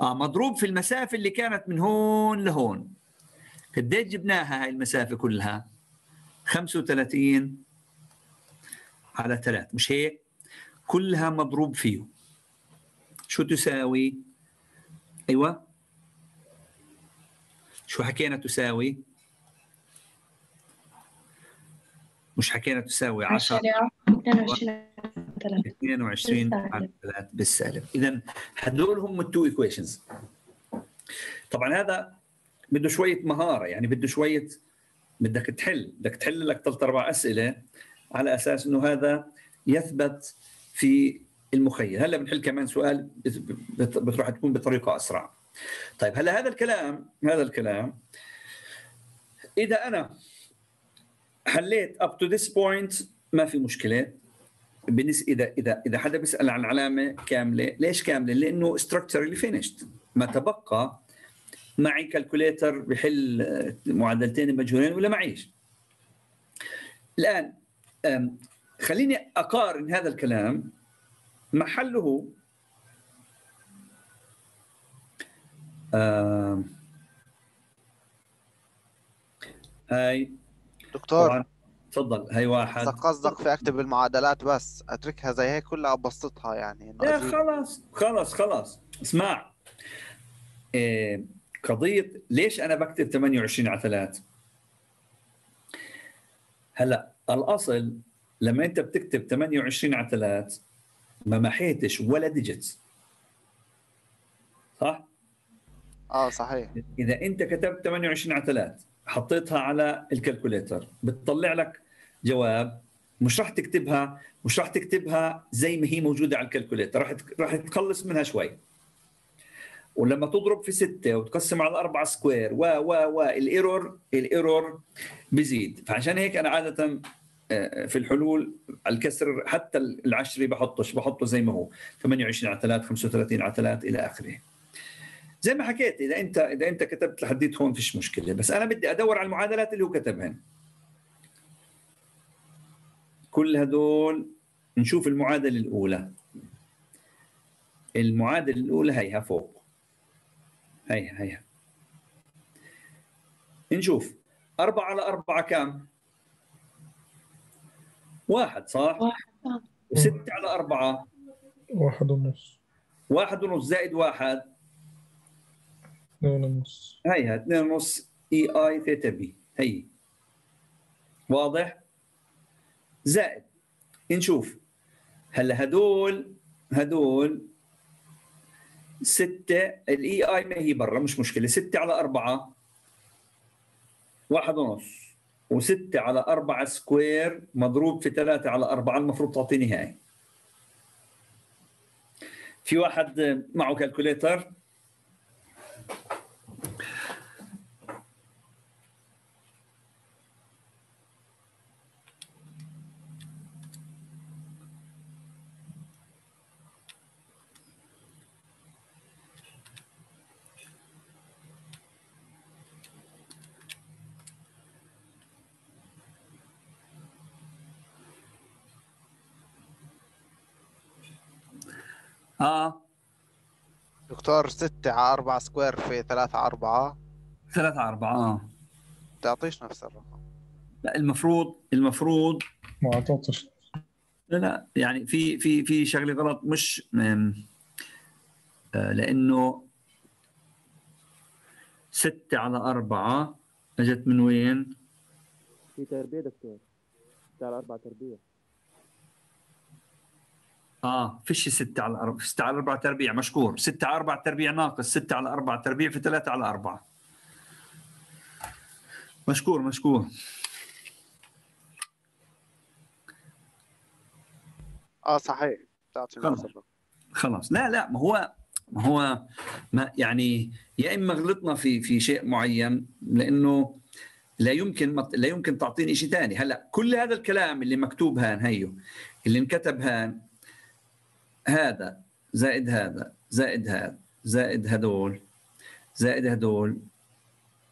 آه مضروب في المسافة اللي كانت من هون لهون. قديش جبناها هاي المسافة كلها؟ 35 على 3 مش هيك؟ كلها مضروب فيه. شو تساوي؟ أيوه. شو حكينا تساوي؟ مش حكينا تساوي 10 10 22 3 22 بالسالب. على 3 بالسالب. اذا هدول هم ال two equations طبعا هذا بده شوية مهارة يعني بده شوية بدك تحل بدك تحل لك ثلاث أربع أسئلة على أساس إنه هذا يثبت في المخيل. هلأ بنحل كمان سؤال بت- بت- بتروح تكون بطريقة أسرع. طيب هلأ هذا الكلام هذا الكلام. إذا أنا حليت up to this point ما في مشكلة. بالنسبة إذا إذا إذا حدا بيسأل عن علامة كاملة ليش كاملة؟ لأنه structurally finished. ما تبقى معي calculator بحل آه، معادلتين مجهولين ولا معيش. الآن خليني أقارن هذا الكلام محله هاي. دكتور. تفضل هاي واحد. قصدك في أكتب المعادلات بس أتركها زي هيك كلها ابسطها يعني لا أجيب- خلاص خلاص خلاص. اسمع. إيه قضية ليش أنا بكتب 28 على 3 هلأ الأصل لما أنت بتكتب 28 على 3 ما محيتش ولا digits صح؟ آه صحيح. إذا أنت كتبت 28 على 3 حطيتها على ال calculator بتطلع لك جواب مش راح تكتبها مش راح تكتبها زي ما هي موجودة على ال calculator. راح راح تقلص منها شوي. ولما تضرب في ستة وتقسم على أربعة square و و و ال error ال error بيزيد. فعشان هيك أنا عادة آه، في الحلول الكسر حتى العشري بحطش بحطه زي ما هو. 28 على 3 35 على 3 إلى آخره. زي ما حكيت إذا أنت إذا أنت كتبت لحديت هون فيش مشكلة. بس أنا بدي أدور على المعادلات اللي هو كتبهن. كل هدول نشوف المعادلة الأولى. المعادلة الأولى هيها فوق. هيها هيها. نشوف. أربعة على أربعة كم؟ واحد صح؟ واحد. وستة على أربعة. واحد ونص. واحد ونص زائد واحد. اثنين ونص. هيها اثنين ونص إي آي ثيتا بي. هي. واضح؟ زائد. نشوف هلا هدول هدول ستة ال EI ما هي برا مش مشكلة. ستة على أربعة واحد ونص. وستة على أربعة square مضروب في ثلاثة على أربعة المفروض تعطيني هاي في واحد معه calculator دكتور ستة على أربعة سكوير في ثلاثة على أربعة. ثلاثة أربعة آه. تعطيش نفس الرقم. لا المفروض المفروض ما أعطيتش. لا لا يعني في في في شغلة غلط مش آه، لأنه ستة على أربعة أجت من وين؟ في تربية دكتور. ستة على أربعة تربية. آه فيش ستة على أربعة ستة على أربعة تربيع مشكور. ستة على أربعة تربيع ناقص ستة على أربعة تربيع في ثلاثة على أربعة. مشكور مشكور. آه صحيح. الرقم خلاص. لا لا ما هو ما هو ما يعني يا إما غلطنا في في شيء معين لأنه لا يمكن لا يمكن تعطيني شيء ثاني هلأ كل هذا الكلام اللي مكتوب هان هيو اللي انكتب هان هذا زائد هذا زائد هذا زائد هدول زائد هدول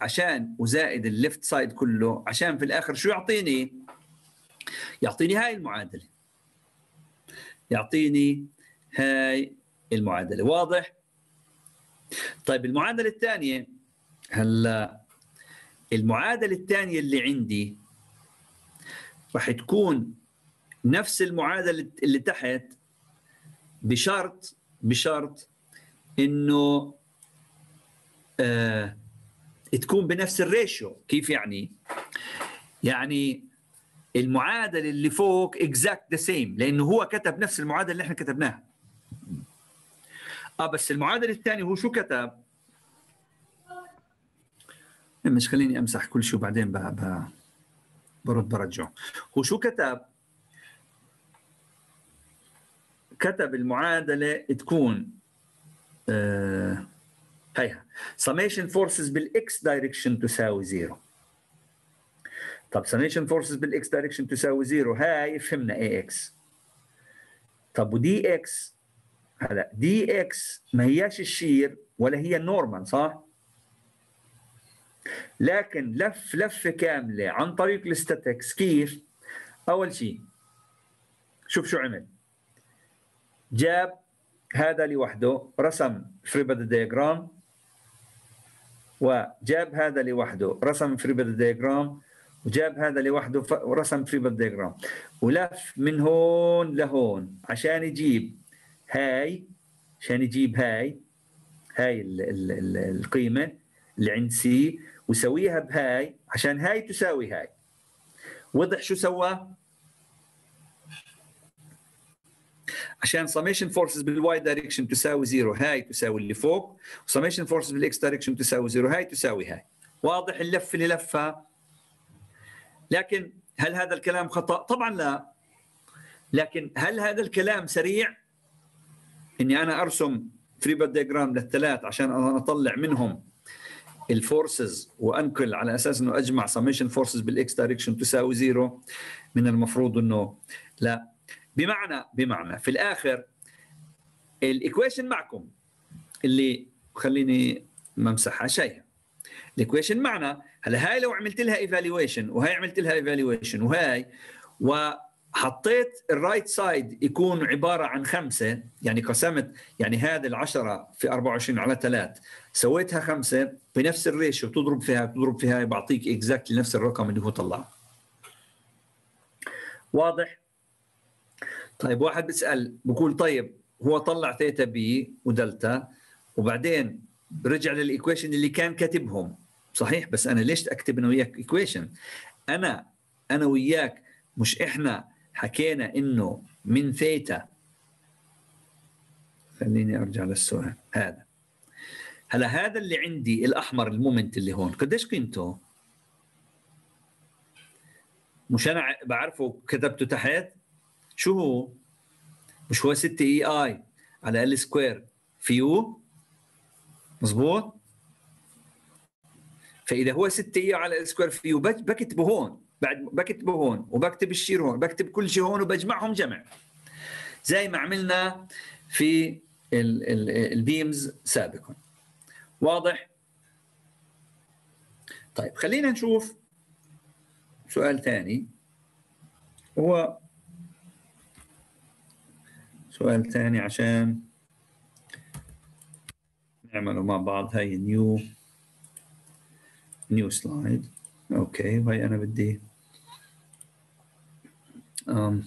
عشان وزائد ال left side كله عشان في الآخر شو يعطيني؟ يعطيني هاي المعادلة يعطيني هاي المعادلة واضح؟ طيب المعادلة الثانية هلا المعادلة الثانية اللي عندي راح تكون نفس المعادلة اللي تحت بشرط بشرط إنه آه تكون بنفس ال ratio. كيف يعني؟ يعني المعادلة اللي فوق exact the same لأنه هو كتب نفس المعادلة اللي إحنا كتبناها. آه بس المعادلة الثانية هو شو كتب؟ مش خليني أمسح كل شيء وبعدين. برد برجعه. هو شو كتب؟ كتب المعادلة تكون آه هيها. Summation forces بال x direction تساوي zero. طب summation forces بال x direction تساوي zero هاي فهمنا x طب و dx هلا dx ما هياش ال shear ولا هي ال normal صح؟ لكن لف لفة كاملة عن طريق ال statics كيف؟ أول شيء شوف شو عمل. جاب هذا لوحده رسم free body diagram وجاب هذا لوحده رسم free body diagram وجاب هذا لوحده ورسم free body diagram ولف من هون لهون عشان يجيب هاي عشان يجيب هاي هاي ال ال ال القيمة اللي عند C ويسويها بهاي عشان هاي تساوي هاي وضح شو سوى؟ عشان summation forces بال y direction تساوي zero هاي تساوي اللي فوق و summation forces بال x direction تساوي zero هاي تساوي هاي. واضح اللف اللي لفها. لكن هل هذا الكلام خطأ؟ طبعا لا. لكن هل هذا الكلام سريع؟ إني أنا أرسم free diagram للثلاث عشان أنا أطلع منهم ال forces وأنقل على أساس إنه أجمع سميشن فورسز بالاكس دايركشن تساوي zero من المفروض إنه لا. بمعنى بمعنى في الآخر ال equation معكم اللي خليني ما امسحها شيء. ال equation معنا هلا هاي لو عملت لها evaluation وهي عملت لها evaluation وهاي حطيت ال right side يكون عبارة عن خمسة يعني قسمت يعني هذه العشرة في 24 على 3 سويتها خمسة بنفس ال ratio تضرب فيها تضرب فيها بعطيك exactly نفس الرقم اللي هو طلعه. واضح؟ طيب واحد بيسأل بقول طيب هو طلع theta B و delta وبعدين رجع لل equation اللي كان كاتبهم. صحيح؟ بس أنا ليش أكتب أنا وياك equation؟ أنا أنا وياك مش إحنا حكينا إنه من ثيتا خليني أرجع للسؤال هذا. هلا هذا اللي عندي الأحمر ال moment اللي هون. قديش قيمته؟ مش أنا بعرفه كتبته تحت؟ شو هو؟ مش هو 6 EI على ال square في u؟ مزبوط؟ فإذا هو 6 EI على ال square في u بك- بكتبه هون بعد بكتبه هون وبكتب ال shear هون بكتب كل شيء هون وبجمعهم جمع. زي ما عملنا في ال- ال- ال beams سابقا. واضح؟ طيب خلينا نشوف سؤال ثاني. هو سؤال ثاني عشان نعمله مع بعض. هاي new new slide okay وهي أنا بدي أم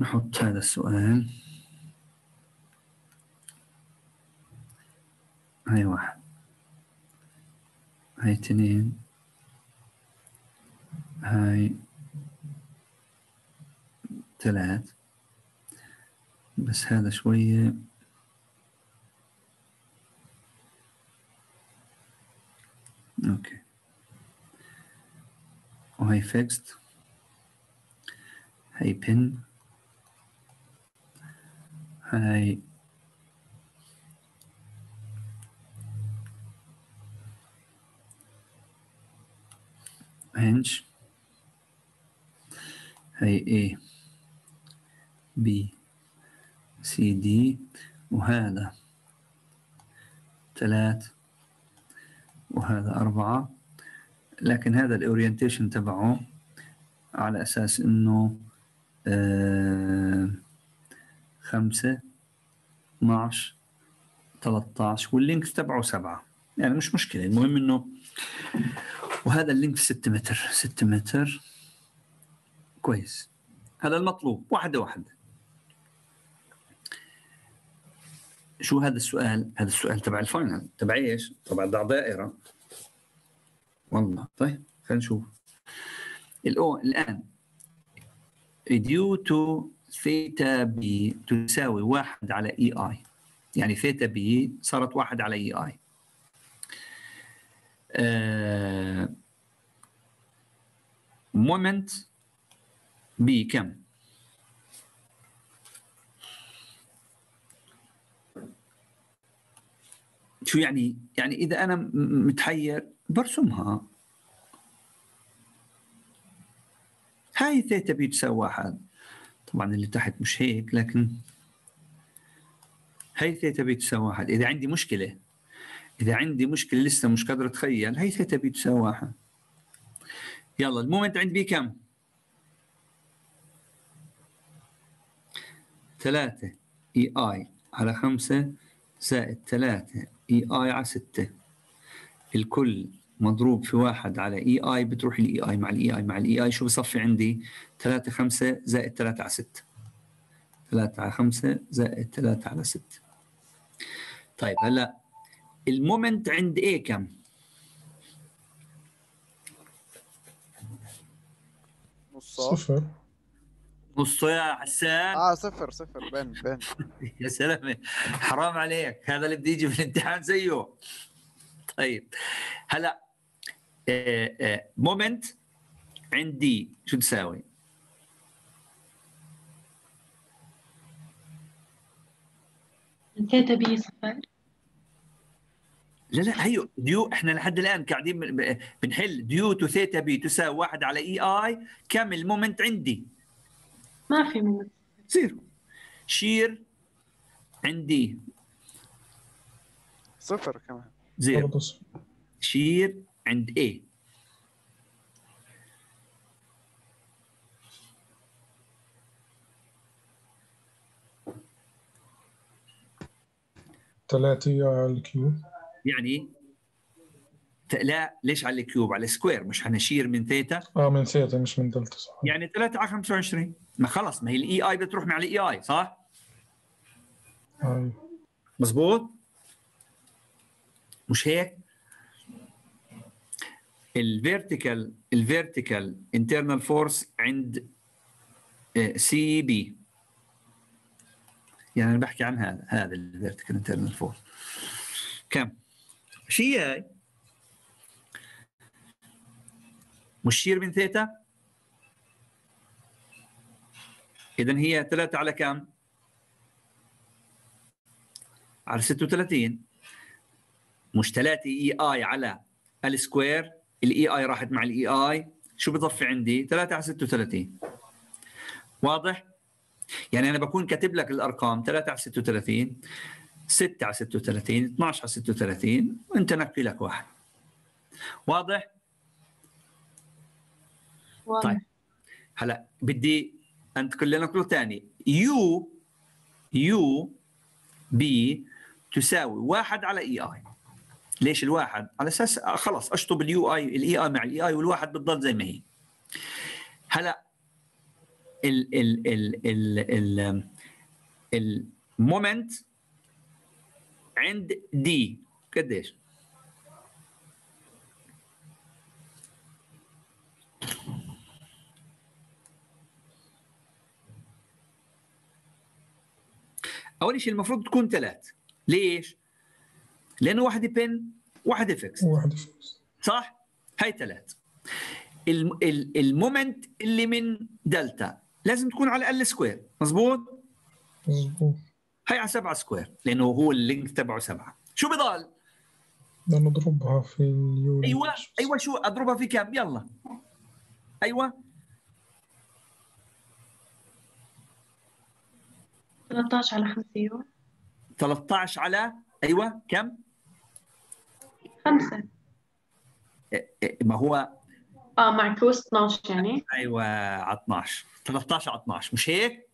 نحط هذا السؤال. هاي واحد. هاي اثنين. هاي ثلاث. بس هذا شوية. أوكي. وهي فيكست هاي بن هاي. hinge. هي A. B C D وهذا. ثلاث وهذا أربعة. لكن هذا ال orientation تبعه على أساس إنه آه خمسة 12 13 وال length تبعه سبعة. يعني مش مشكلة. المهم إنه وهذا ال length 6 متر. 6 متر. كويس. هذا المطلوب. واحدة واحدة شو هذا السؤال؟ هذا السؤال تبع ال final تبع إيش؟ تبع دائرة. والله. طيب خلينا نشوف. الأو الآن. due to theta B تساوي واحد على EI يعني theta B صارت واحد على EI moment B كم؟ شو يعني؟ يعني إذا أنا م- متحير برسمها. هاي theta B تساوي واحد طبعا اللي تحت مش هيك لكن هاي theta B تساوي واحد إذا عندي مشكلة إذا عندي مشكلة لسه مش قادر أتخيل هاي theta B تساوي واحد يلا ال moment عند B كم؟ ثلاثة. EI على خمسة زائد ثلاثة. EI على ستة. الكل مضروب في واحد على EI بتروح ال EI مع ال EI مع ال EI شو بصفي عندي؟ ثلاثة خمسة زائد ثلاثة على ستة. ثلاثة على خمسة زائد ثلاثة على ستة. طيب هلا المومنت عند إيه كم؟ نصها صفر. نصه يا حسان آه صفر صفر. بن بن. [laughs] يا سلام. حرام عليك. هذا اللي بده يجي في الامتحان زيه. طيب. هلا moment عندي شو تساوي؟ theta B صفر. لا لا هي due إحنا لحد الآن قاعدين بن- بنحل. due to theta B تساوي واحد على EI. كم ال moment عندي؟ ما في منه. zero. shear عندي صفر كمان. zero. shear عند A ثلاثية على ال cube يعني لا ليش على ال cube؟ على ال square مش حن shear من ثيتا؟ آه من ثيتا مش من دلتا صح. يعني 3 على 25 ما خلص ما هي ال EI بتروح مع ال EI صح؟ هاي مزبوط مش هيك؟ ال vertical ال vertical internal force عند C B يعني أنا بحكي عن هذا هذا ال vertical internal force كم؟ شيء. هاي مش shear من ثيتا؟ اذا هي 3 على كم على 36 مش 3 EI على ال square ال EI راحت مع ال EI شو بضفي عندي؟ 3 على 36 واضح؟ يعني أنا بكون كاتب لك الأرقام 3 على 36 6 على 36 12 على 36 وانت نقي لك واحد. واضح؟ طيب. هلا بدي انتقل لنقطه ثانية u u B تساوي واحد على EI. ليش الواحد؟ على أساس خلص أشطب ال u I ال EI مع ال EI والواحد بتضل زي ما هي. هلا ال ال ال ال moment عند D قديش؟ أول شيء المفروض تكون ثلاث ليش؟ لأنه واحد pin واحد fix واحد fix صح؟ هاي ثلاث الم- ال- ال moment اللي من دلتا لازم تكون على ال square مزبوط؟ مظبوط. هاي على 7 square لأنه هو ال length تبعه 7 شو بضل؟ بدنا نضربها في ال u أيوه أيوه شو أضربها في كم يلا. أيوه. 13 على 5 يو 13 على أيوه كم؟ 5 إيه، إيه، ما هو؟ آه معكوس 12 يعني. أيوه على 12 13 على 12 مش هيك؟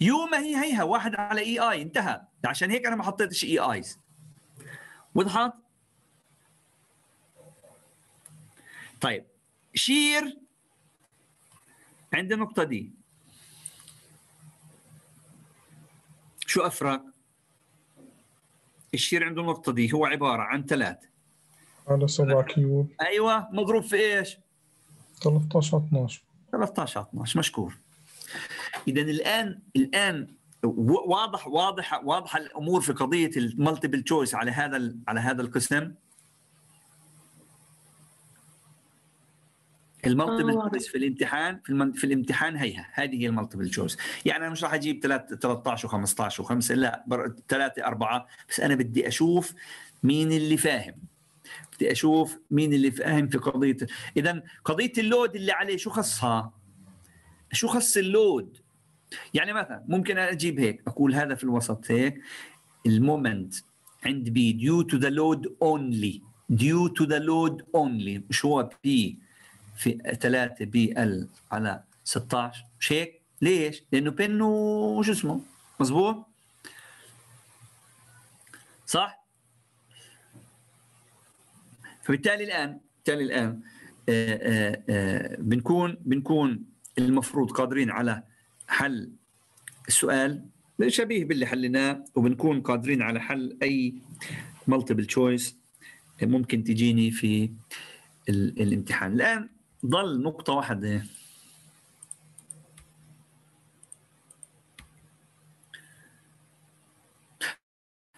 يو ما هي هيها واحد على EI انتهى. عشان هيك أنا ما حطيتش EI's. وضحت؟ طيب shear. عند النقطة دي. شو أفرق؟ ال shear عند النقطة دي هو عبارة عن ثلاث. على 7 cube أيوة مضروب في إيش؟ 13 على 12 13 على 12 مشكور. اذا الآن الآن و- واضح واضح واضحه الأمور في قضية ال multiple choice على هذا على هذا القسم. ال multiple آه،. choice في الامتحان في, المن... في الامتحان هيها هذه هي ال multiple choice يعني أنا مش راح أجيب 3 13 و15 و5 لا 3 4 بس أنا بدي أشوف مين اللي فاهم. بدي أشوف مين اللي فاهم في قضية إذا قضية ال load اللي عليه شو خصها؟ شو خص ال load؟ يعني مثلا ممكن أجيب هيك أقول هذا في الوسط هيك ال moment عند B due to the load only due to the load only مش هو P في 3 PL على 16 مش هيك ليش؟ لأنه pin وش اسمه؟ مزبوط صح؟ فبالتالي الآن بالتالي الآن آه، آه، آه، بنكون بنكون المفروض قادرين على حل السؤال شبيه باللي حليناه وبنكون قادرين على حل أي multiple choice ممكن تجيني في ال- الامتحان. الآن ضل نقطة واحدة.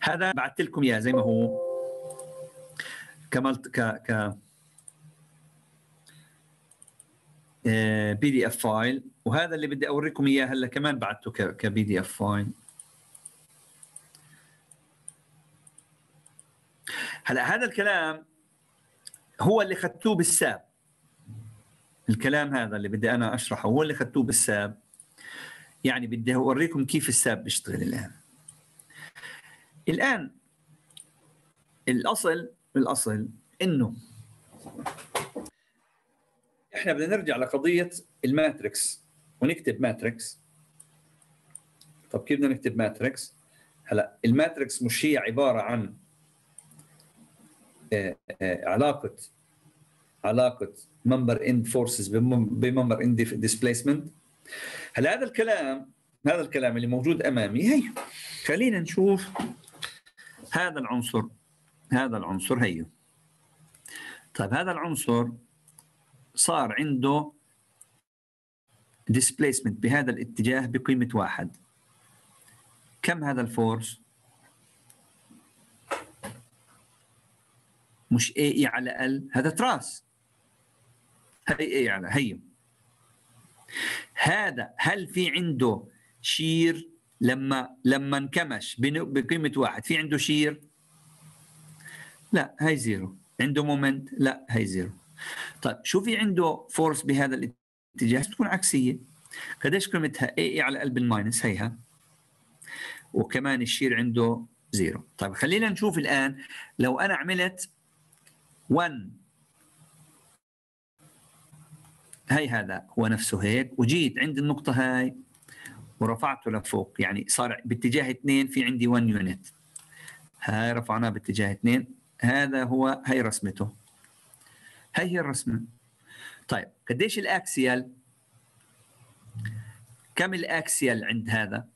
هذا بعثت لكم إياه زي ما هو. كملت ك ك PDF file وهذا اللي بدي أوريكم إياه هلأ كمان بعته ك PDF file هلأ هذا الكلام هو اللي اخذتوه بال SAP. الكلام هذا اللي بدي أنا أشرحه هو اللي اخذتوه بال SAP. يعني بدي أوريكم كيف ال SAP بيشتغل الآن. الآن الأصل الأصل إنه إحنا بدنا نرجع لقضية ال matrix ونكتب matrix. طب كيف بدنا نكتب ماتريكس؟ هلا ال matrix مش هي عبارة عن آه، آه، علاقة علاقة member end forces ب member end displacement هلا هذا الكلام هذا الكلام اللي موجود أمامي هي خلينا نشوف هذا العنصر هذا العنصر هي. طيب هذا العنصر صار عنده displacement بهذا الاتجاه بقيمة واحد. كم هذا ال force؟ مش EA على L هذا truss EA على هي هذا هل في عنده shear لما لما انكمش بقيمة واحد في عنده shear؟ لا هاي zero. عنده moment؟ لا هاي zero. طيب شو في عنده force بهذا الاتجاه؟ بتكون عكسية. قديش قيمتها؟ EA على L بال minus هيها. وكمان ال shear عنده zero. طيب خلينا نشوف الآن لو أنا عملت 1 هي هذا هو نفسه هيك وجيت عند النقطة هاي ورفعته لفوق يعني صار باتجاه 2 في عندي 1 unit هاي رفعناه باتجاه 2 هذا هو هي رسمته. هي هي الرسمة. طيب قديش ال axial؟ كم ال axial عند هذا؟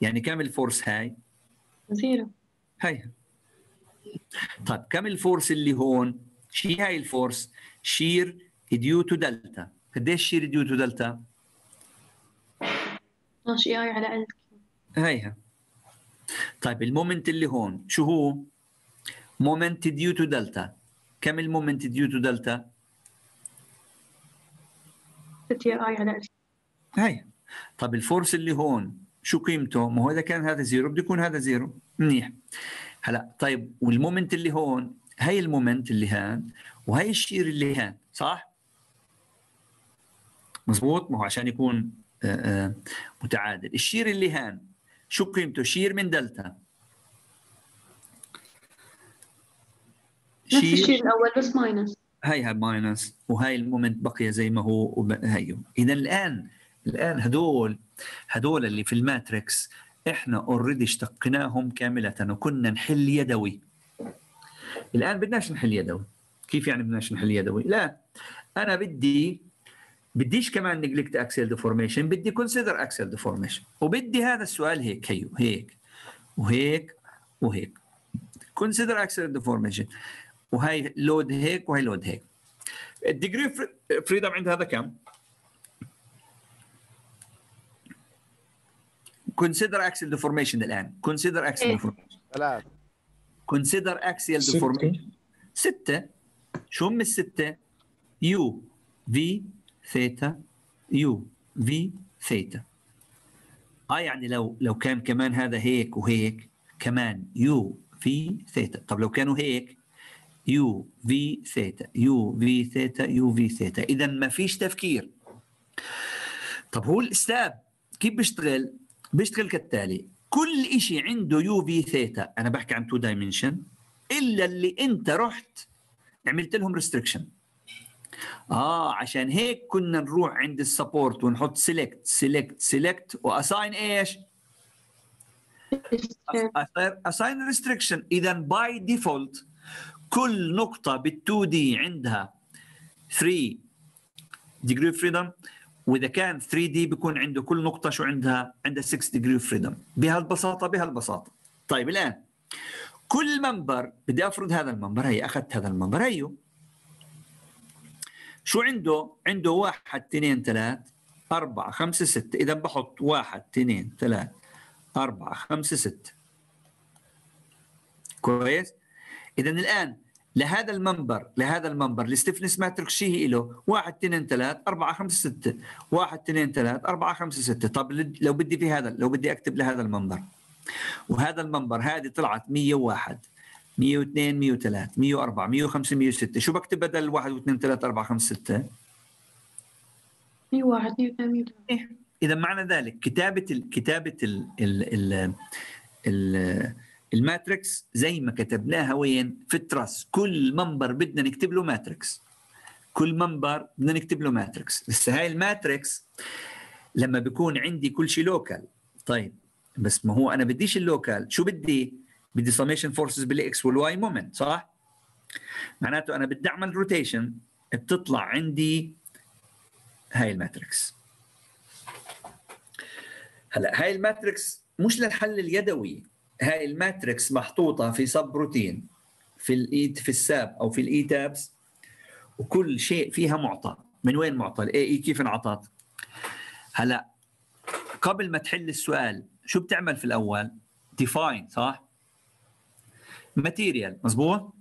يعني كم ال force هاي؟ zero. هاي. طيب كم ال force اللي هون؟ شي هاي ال force. shear due to delta. قديش shear due to delta؟ 12 EI على L هيها. طيب ال moment اللي هون شو هو؟ moment due to delta. كم ال moment due to delta؟ 6 EI على L هاي طب ال force اللي هون شو قيمته؟ ما هو إذا كان هذا zero بده يكون هذا zero. منيح. هلا طيب وال moment اللي هون هي ال moment اللي هان وهي ال shear اللي هان صح؟ مزبوط ما هو عشان يكون آه، آه، متعادل. ال shear اللي هان شو قيمته؟ shear من دلتا. نفس الشيء الأول بس minus هاي هاي minus وهاي ال moment بقي زي ما هو وب- هيو. اذا الآن الآن هدول هدول اللي في ال matrix إحنا already اشتقناهم كاملة وكنا نحل يدوي. الآن بدناش نحل يدوي. كيف يعني بدناش نحل يدوي؟ لا. أنا بدي بديش كمان neglect axial deformation بدي consider axial deformation وبدي هذا السؤال هيك هيو هيك وهيك وهيك. consider axial deformation وهي load هيك وهي load هيك. ال degree freedom عند هذا كم؟ consider axial deformation الآن. consider axial. deformation ثلاث consider ستة. deformation ستة. شو هم الستة؟ u v theta u v theta. آه يعني لو لو كان كمان هذا هيك وهيك كمان u v theta. طب لو كانوا هيك u v theta u v theta u v theta. اذا ما فيش تفكير. طب هو الاستاذ كيف بيشتغل؟ بيشتغل كالتالي. كل شيء عنده u v theta. أنا بحكي عن two dimension إلا اللي أنت رحت عملت لهم restriction آه عشان هيك كنا نروح عند ال support ونحط select select select و assign إيش؟ assign restriction اذا by default كل نقطة بال 2D عندها 3 degree of freedom وإذا كان 3 دي بيكون عنده كل نقطة شو عندها؟ عندها 6 degree of freedom. بهالبساطة بهالبساطة. طيب الآن كل منبر بدي أفرض هذا المنبر هي أخذت هذا المنبر هيو. شو عنده؟ عنده واحد اثنين ثلاث أربعة خمسة ستة. إذا بحط واحد اثنين ثلاث أربعة خمسة ستة. كويس؟ إذا الآن لهذا ال member لهذا ال member ال stiffness matrix شيء هي له واحد اثنين ثلاث أربعة خمسة ستة. واحد اثنين ثلاث أربعة خمسة ستة. طب لو بدي في هذا لو بدي أكتب لهذا ال member. وهذا ال member هذه طلعت 101 102 103 104 105 106 شو بكتب بدل 1 2 3 4 5 6 100 واحد 100 200 إيه. إذا معنى ذلك كتابة ال كتابة ال ال ال ال ال matrix زي ما كتبناها وين؟ في ال truss. كل member بدنا نكتب له matrix كل member بدنا نكتب له matrix بس هاي ال matrix لما بيكون عندي كل شيء local طيب بس ما هو أنا بديش ال local شو بدي؟ بدي summation forces بال x وال y moment صح؟ معناته أنا بدي أعمل rotation بتطلع عندي هاي ال matrix. هلأ هاي ال matrix مش للحل اليدوي. هاي ال matrix محطوطة في subroutine في الايد في ال SAP أو في ال ETABS وكل شيء فيها معطى. من وين معطى؟ ال EI كيف انعطت؟ هلأ قبل ما تحل السؤال شو بتعمل في الأول؟ define صح؟ material مزبوط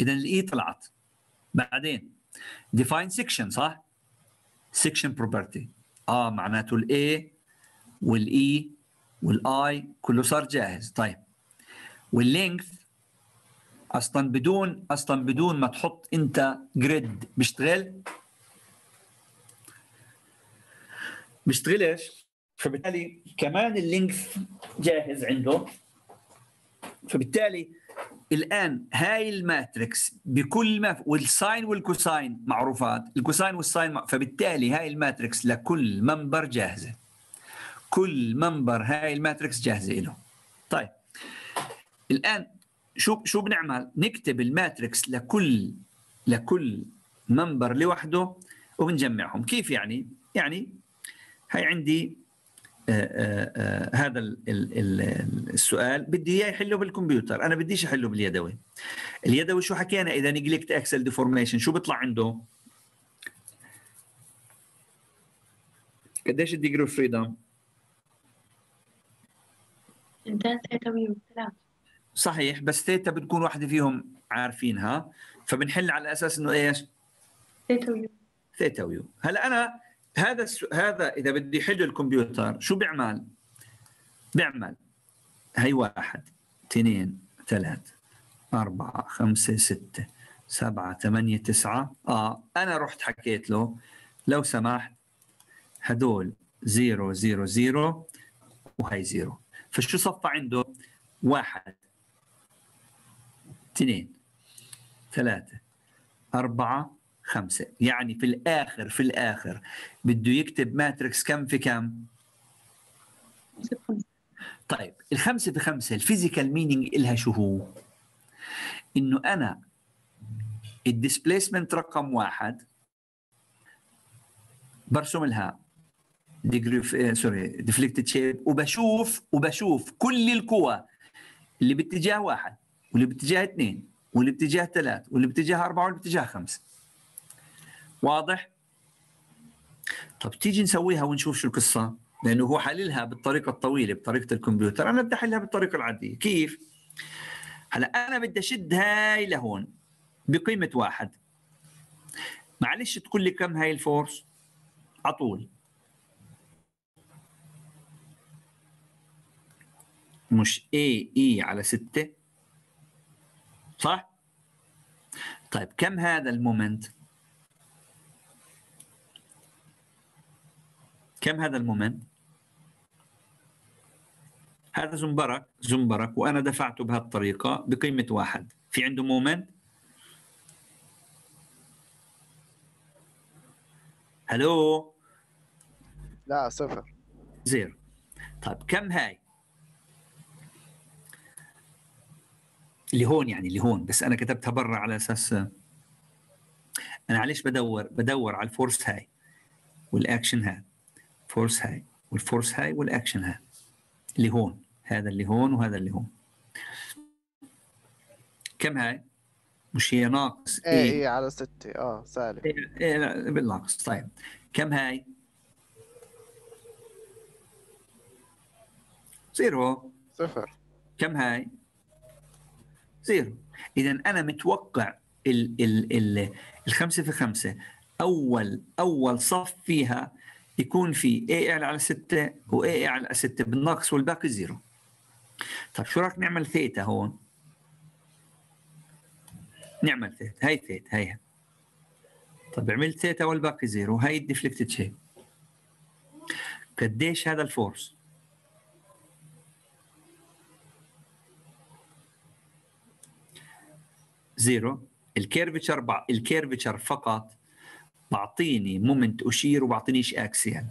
اذا ال E طلعت. بعدين define section صح؟ section property آه معناته ال E وال A وال I كله صار جاهز. طيب. وال length أصلا بدون أصلا بدون ما تحط أنت grid بيشتغل؟ بيشتغلش. فبالتالي كمان ال length جاهز عنده. فبالتالي الآن هاي ال matrix بكل ما وال sine وال cosine معروفات. ال cosine وال sine مع... فبالتالي هاي ال matrix لكل member جاهزة. كل member هاي ال matrix جاهزة له طيب. الآن شو شو بنعمل؟ نكتب ال matrix لكل لكل member لوحده وبنجمعهم. كيف يعني؟ يعني هاي عندي هذا ال ال ال السؤال. بدي إياه يحله بالكمبيوتر. أنا بديش أحله باليدوي. اليدوي شو حكينا؟ إذا neglect axial deformation شو بيطلع عنده؟ قديش ال degree of freedom؟ صحيح بس ثيتا بتكون واحدة فيهم عارفينها. فبنحل على أساس إنه إيش؟ ثلاثة و u. theta و u. هلا أنا هذا. هذا إذا بدي حل الكمبيوتر شو بيعمل؟ بيعمل. هي واحد اثنين ثلاث أربعة خمسة ستة سبعة ثمانية تسعة. آه أنا رحت حكيت له لو سمحت هدول zero zero zero وهي zero. فشو صفى عنده؟ واحد اثنين ثلاثة أربعة خمسة. يعني في الآخر في الآخر بده يكتب matrix كم في كم؟ طيب الخمسة في خمسة ال physical meaning إلها شو هو؟ إنه أنا ال displacement رقم واحد برسم لها degree sorry deflected shape وبشوف وبشوف كل القوى اللي باتجاه واحد واللي باتجاه اثنين واللي باتجاه ثلاث واللي باتجاه أربعة واللي باتجاه خمسة واضح؟ طب تيجي نسويها ونشوف شو القصة لأنه هو حللها بالطريقة الطويلة بطريقة الكمبيوتر أنا بدي أحلها بالطريقة العادية كيف؟ هلا أنا بدي أشد هاي لهون بقيمة واحد معلش تقول لي كم هاي الفورس عطول مش A E على ستة صح؟ طيب كم هذا ال moment؟ كم هذا ال moment؟ هذا زنبرك زنبرك وأنا دفعته بهالطريقة بقيمة واحد. في عنده moment؟ hello؟ لا صفر. zero طيب كم هاي؟ اللي هون يعني اللي هون بس أنا كتبتها برا على أساس أنا معلش بدور بدور على الفورس هاي والاكشن هاي. فورس هاي والفورس هاي والأكشن هاي. اللي هون هذا اللي هون وهذا اللي هون. كم هاي؟ مش هي ناقص A E على ستة. آه سالب A إيه لا بالناقص. طيب. كم هاي؟ zero. صفر. كم هاي؟ zero. اذا أنا متوقع ال ال ال الخمسة في خمسة أول أول صف فيها يكون في AE على L و AE على L بالناقص والباقي zero. طيب شو رايك نعمل ثيتا هون؟ نعمل ثيتا هاي ثيتا هي طيب عملت ثيتا والباقي zero هاي ال deflected shape قديش هذا ال force؟ zero. ال curvature. ال curvature فقط. بعطيني moment و shear وبعطينيش axial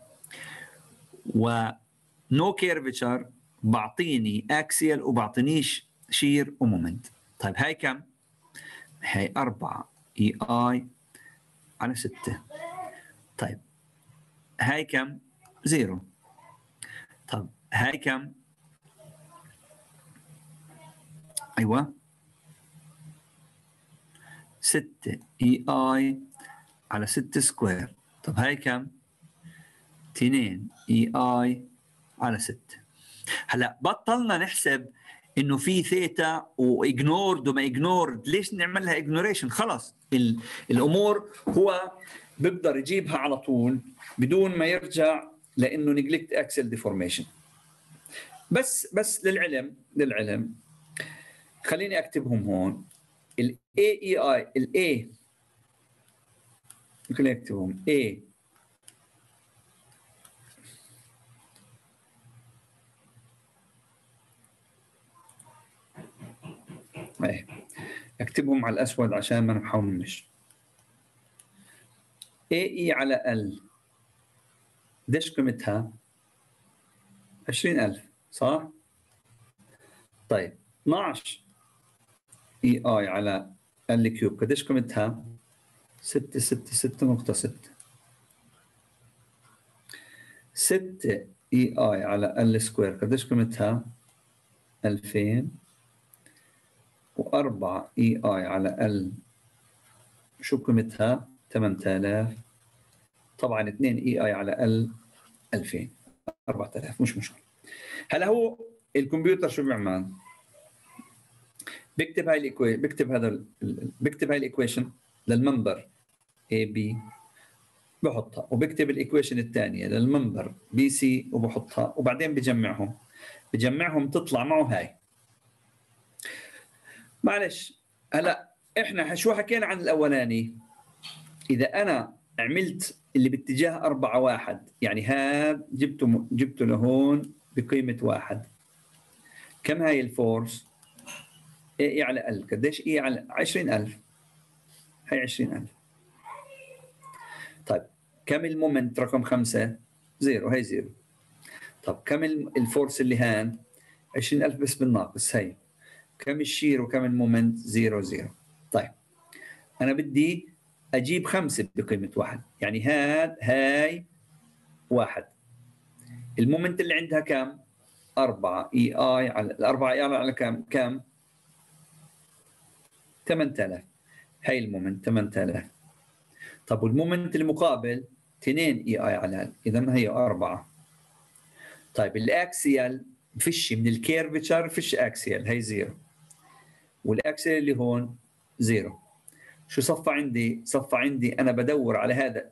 no curvature بعطيني axial وبعطينيش shear و moment طيب هاي كم؟ هاي 4 EI على L طيب هاي كم؟ zero. طب هاي كم؟ أيوه. 6 EI على L square طب هاي كم؟ 2 EI على L هلا بطلنا نحسب إنه في theta و ignored وما ignored ليش نعمل لها ignoration خلص. ال- الأمور هو بيقدر يجيبها على طول بدون ما يرجع لإنه neglect axial deformation بس بس للعلم للعلم خليني أكتبهم هون. ال AE ال A خليني اكتبهم A. إيه اكتبهم على الأسود عشان ما نحومش AE على L. قديش قيمتها؟ 20000 صح؟ طيب. 12 EI على L cube قديش قيمتها؟ 6 6 6 نقطة 6 6 EI على L square قديش قيمتها؟ 2000 و4 EI على L شو قيمتها؟ 8000 طبعا 2 EI على L 2000 4000 مش مشكلة هلا هو الكمبيوتر شو بيعمل؟ بكتب هاي ال equation بكتب هذا ال- بكتب هاي ال equation لل member AB بحطها. وبكتب ال equation الثانية لل member BC وبحطها. وبعدين بجمعهم. بجمعهم تطلع معه هاي. معلش هلا إحنا شو حكينا عن الأولاني؟ إذا أنا عملت اللي باتجاه أربعة واحد يعني هذا جبته جبته لهون بقيمة واحد. كم هاي ال force؟ AE على L قديش AE على؟ 20000 هي 20000 طيب كم ال moment رقم خمسة؟ zero هي zero طب كم ال- ال force اللي هان؟ 20000 بس بالناقص هي كم ال shear وكم ال moment؟ zero zero طيب أنا بدي أجيب خمسة بقيمة واحد يعني هاد هاي واحد ال moment اللي عندها كم؟ أربعة EI على L أربعة EI على كم؟ كم؟ 8000 هاي ال moment 8000 طب وال moment المقابل 2 EI على إذا هي 4 طيب ال axial فيش من ال curvature فيش axial هي zero. وال axial اللي هون zero. شو صفى عندي؟ صفى عندي أنا بدور على هذا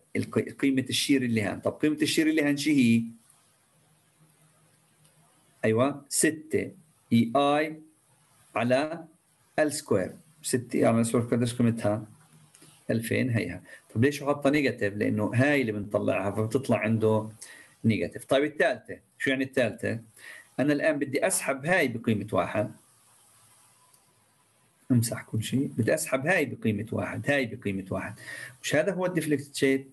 قيمة ال shear اللي هان. طب قيمة ال shear اللي هان شو هي؟ أيوه 6 EI على L square 6 EI على L square قديش قيمتها؟ 2000 هيها. طب ليش حاطها negative؟ لأنه هاي اللي بنطلعها فبتطلع عنده negative طيب الثالثة شو يعني الثالثة؟ أنا الآن بدي أسحب هاي بقيمة واحد. امسح كل شيء. بدي أسحب هاي بقيمة واحد هاي بقيمة واحد. مش هذا هو ال deflected shape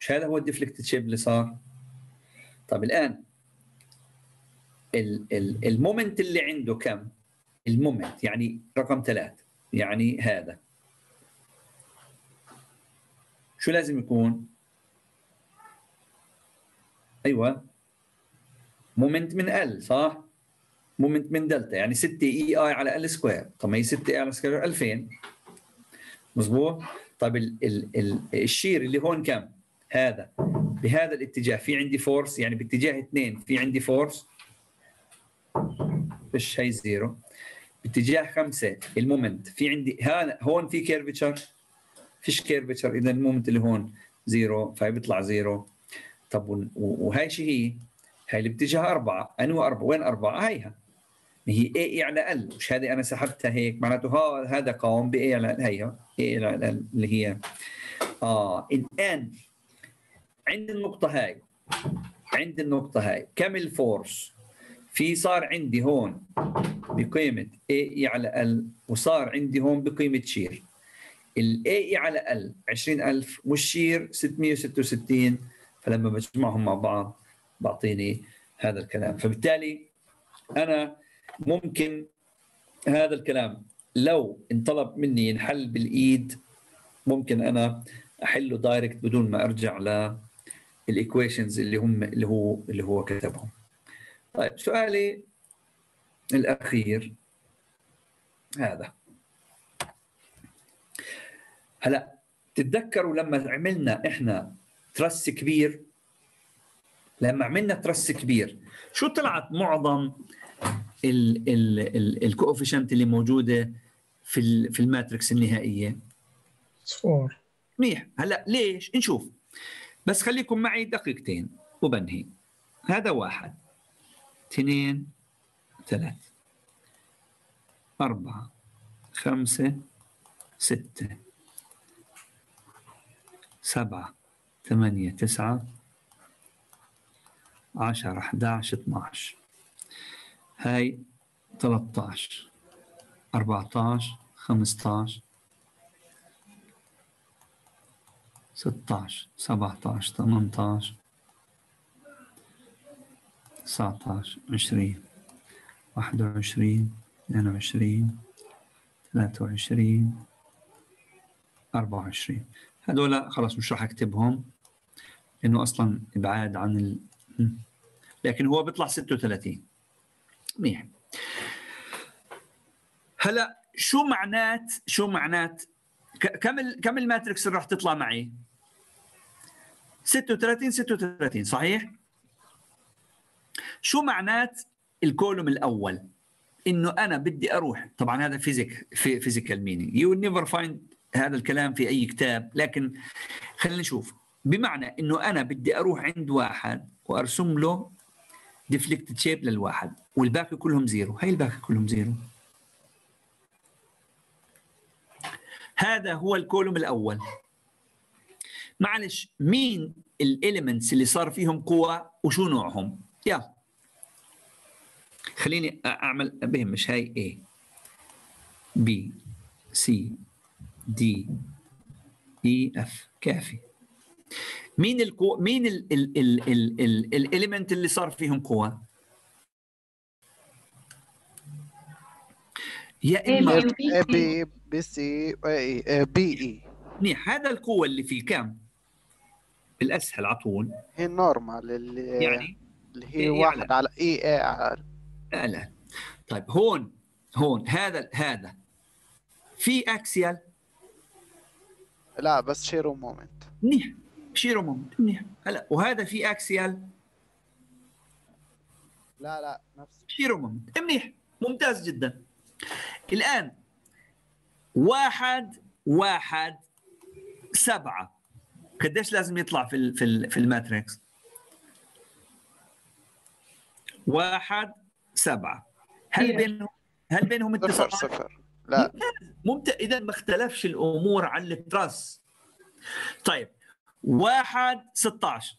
مش هذا هو ال deflected shape اللي صار؟ طب الآن ال- ال- ال moment اللي عنده كم؟ ال moment يعني رقم ثلاث يعني هذا. شو لازم يكون؟ أيوه. moment من ال صح؟ moment من دلتا يعني 6 EI على L square طب ما هي 6 EI على L square 2000 مزبوط طيب ال ال ال ال shear اللي هون كم؟ هذا. بهذا الاتجاه في عندي force يعني باتجاه اثنين في عندي force فيش هي zero باتجاه خمسة ال moment. في عندي هون في curvature فيش curvature إذا ال moment اللي هون zero فهي بيطلع zero. طب وهي شو هي؟ هي اللي باتجاه أربعة. أنو أربعة وين أربعة؟ هيها. هي AE على L مش هذه أنا سحبتها هيك. معناته هذا قوم ب AE على L هيها. AE على L اللي هي. آه الان عند النقطة هاي. عند النقطة هاي. كم ال force في صار عندي هون بقيمة EA على L وصار عندي هون بقيمة shear. ال EA على L 20000 وال shear 666 فلما بجمعهم مع بعض بعطيني هذا الكلام. فبالتالي أنا ممكن هذا الكلام. لو انطلب مني ينحل بالإيد ممكن أنا أحله direct بدون ما أرجع لل equations اللي هم اللي هو اللي هو كتبهم. طيب سؤالي الأخير هذا. هلا تتذكروا لما عملنا إحنا truss كبير؟ لما عملنا truss كبير شو طلعت معظم ال coefficient اللي موجودة في في ال matrix النهائية؟ صفار منيح. هلا ليش؟ نشوف. بس خليكم معي دقيقتين وبنهي. هذا واحد اثنين ثلاث أربعة خمسة ستة. سبعة ثمانية تسعة عشرة 11 12 هاي 13 14 15 16 17 18 19 20 21 22 23 24 هذول خلاص مش راح أكتبهم لأنه أصلا إبعاد عن ال... لكن هو بيطلع 36 منيح. هلا شو معنات شو معنات كم ال- كم ال matrix اللي راح تطلع معي؟ 36 36 صحيح؟ شو معنات ال column الأول؟ إنه أنا بدي أروح طبعا هذا physic في physical meaning you never find هذا الكلام في أي كتاب لكن خلينا نشوف. بمعنى إنه أنا بدي أروح عند واحد وأرسم له deflected shape للواحد والباقي كلهم zero. هي الباقي كلهم zero. هذا هو ال column الأول. معلش مين ال elements اللي صار فيهم قوة وشو نوعهم؟ يلا. خليني أعمل بهمش هاي A B C D. E F. كافي. مين القو مين ال ال ال ال ال الاليمنت اللي صار فيهم قوة؟ يا إما A, B, اي بي بي سي اي بي اي منيح. هذا القوة اللي فيه كم الأسهل على طول هي النورمال اللي يعني؟ اللي هي إيه واحد. على. اي اي على لا لا طيب هون هون هذا هذا. في axial لا بس shear و moment. منيح. shear و moment. منيح. هلا وهذا في axial. لا لا نفس. shear و moment. منيح. ممتاز جدا. الآن واحد واحد سبعة. قديش لازم يطلع في ال في ال في الماتريكس؟ واحد سبعة. هل. بينهم هل بينهم صفر اتصالات صفر. لا. ممتاز. إذا ما اختلفش الأمور عن ال truss طيب. واحد 16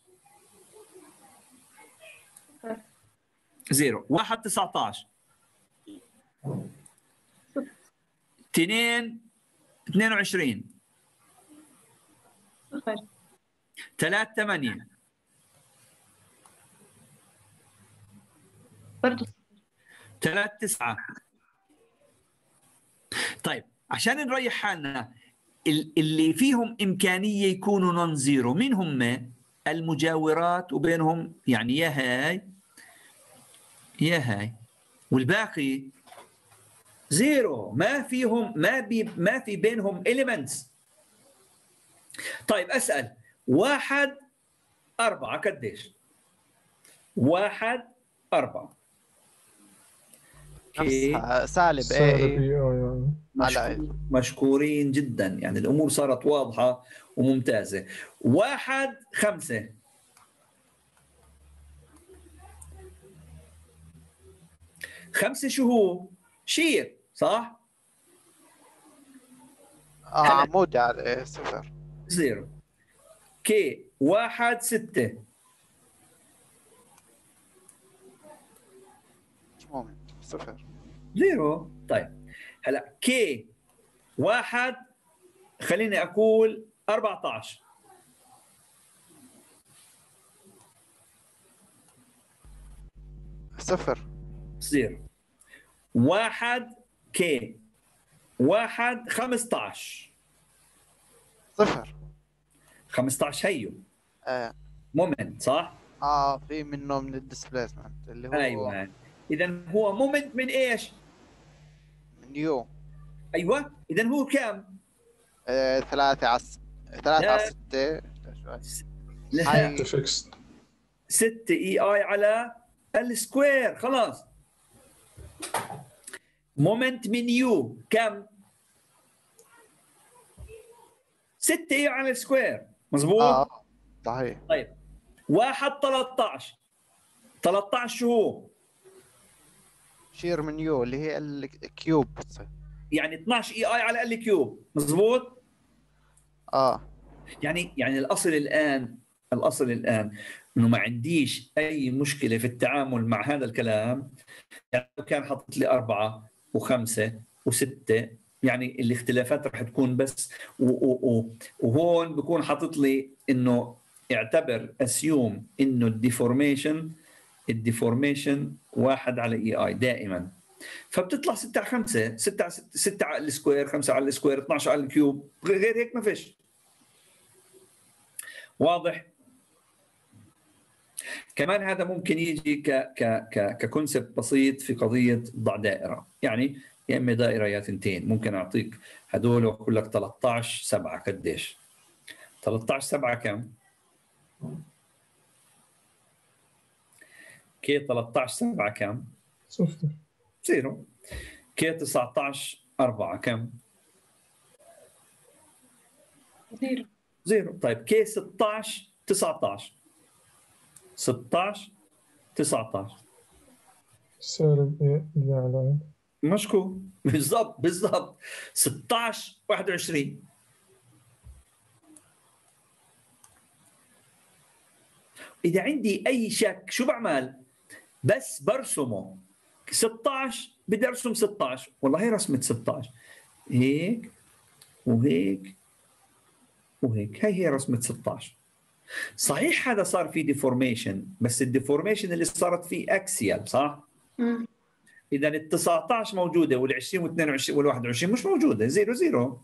zero. واحد 19 اثنين. 22 صفر ثلاث 8 برضه ثلاث 9 طيب عشان نريح حالنا ال- اللي فيهم إمكانية يكونوا non-zero مين هم المجاورات وبينهم يعني يا هاي يا هاي. والباقي zero ما فيهم ما بي ما في بينهم elements طيب أسأل. واحد أربعة قديش؟ واحد أربعة. okay. نفسها سالب سالب مشكور- مشكورين جدا. يعني الأمور صارت واضحة وممتازة. واحد خمسة. خمسة شو هو؟ shear صح؟ آه عمودي على إيه صفر. zero. K واحد ستة. صفر. zero. طيب. هلا K واحد خليني أقول 14 صفر. zero واحد K واحد 15 صفر. 15 هيو. آه. moment صح؟ آه في منه من ال displacement اللي هو أيوه. اذا هو مومنت من إيش؟ من U. أيوه. اذا هو كم؟ آه، ثلاثة على س- ثلاثة. لا. على ستة. لا fix 6 EI على ال square خلاص. moment من يو. كم؟ 6 EI على ال square مظبوط؟ آه صحيح. طيب. واحد 13 13 شو هو؟ shear من يو اللي هي ال cube. يعني 12 EI على ال cube مظبوط؟ آه يعني يعني الأصل الآن الأصل الآن إنه ما عنديش أي مشكلة في التعامل مع هذا الكلام يعني لو كان حاطط لي أربعة وخمسة وستة يعني الاختلافات رح تكون بس و و و وهون بكون حاطط لي إنه اعتبر assume إنه ال deformation ال deformation واحد على EI دائما. فبتطلع 6 على 5 6 على 6 6 على ال square 5 على ال square 12 على ال cube غير هيك ما فيش. واضح؟ كمان هذا ممكن يجي ك ك ك ك concept بسيط في قضية ضع دائرة. يعني يا إما دائرة يا تنتين ممكن أعطيك هدول وأقول لك 13 7 قديش. 13 7 كم؟ K 13 7 كم؟ صفر. zero. K 19 4 كم؟ zero. zero. طيب K 16 19 16 19 سالب اللي على مشكو. [laughs] بالضبط بالضبط. 16 21 إذا عندي أي شك شو بعمل؟ بس برسمه. 16 بدي ارسم 16 والله هي رسمه 16 هيك وهيك وهيك. هي هي رسمه 16 صحيح هذا صار في deformation بس ال deformation اللي صارت فيه axial صح؟ إذا ال 19 موجودة وال 20 وال 22 وال 21 مش موجودة. zero zero.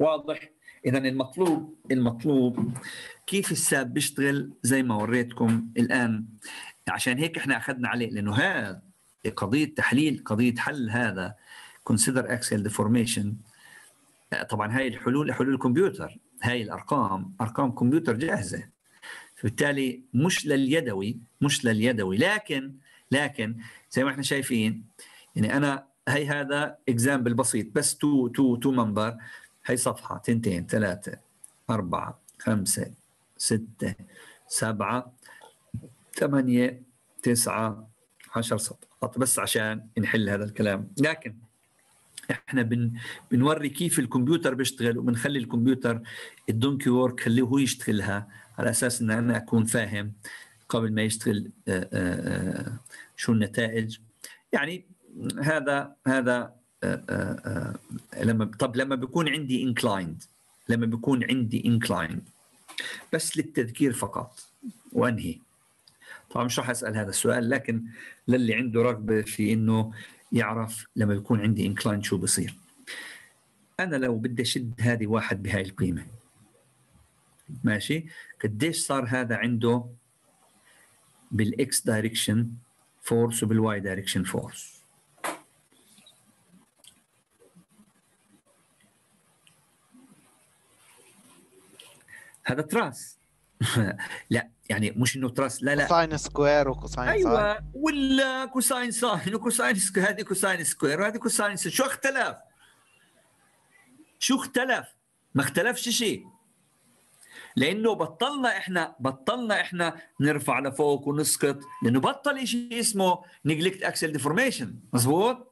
واضح؟ اذا المطلوب المطلوب كيف الساب بيشتغل زي ما وريتكم الآن. عشان هيك إحنا أخذنا عليه لأنه هذا قضية تحليل قضية حل هذا consider axial deformation. طبعا هاي الحلول حلول الكمبيوتر. هاي الأرقام أرقام كمبيوتر جاهزة. فبالتالي مش لليدوي مش لليدوي. لكن لكن زي ما إحنا شايفين يعني أنا هي هذا example بسيط بس two two two member هي صفحة تنتين ثلاثة أربعة خمسة ستة سبعة ثمانية تسعة عشر صفحات بس عشان نحل هذا الكلام. لكن إحنا بن بنوري كيف الكمبيوتر بيشتغل وبنخلي الكمبيوتر ال donkey work خليه هو يشتغلها على أساس إن أنا أكون فاهم قبل ما يشتغل آه، آه، آه، شو النتائج. يعني هذا هذا لما طب لما بيكون عندي inclined لما بيكون عندي inclined بس للتذكير فقط وانهي. طبعا مش راح أسأل هذا السؤال لكن للي عنده رغبة في إنه يعرف لما بيكون عندي inclined شو بصير أنا لو بدي أشد هذه واحد بهاي القيمة ماشي؟ قديش صار هذا عنده بال X direction force وبال Y direction force هذا truss [laughs] لا يعني مش إنه truss لا لا. cosine square و cosine sine. أيوه ولا cosine sine و cosine square هذه cosine square وهذه cosine square. شو اختلف؟ شو اختلف؟ ما اختلفش شيء. لأنه بطلنا إحنا بطلنا إحنا نرفع لفوق ونسقط لأنه بطل شيء اسمه neglect axial deformation مزبوط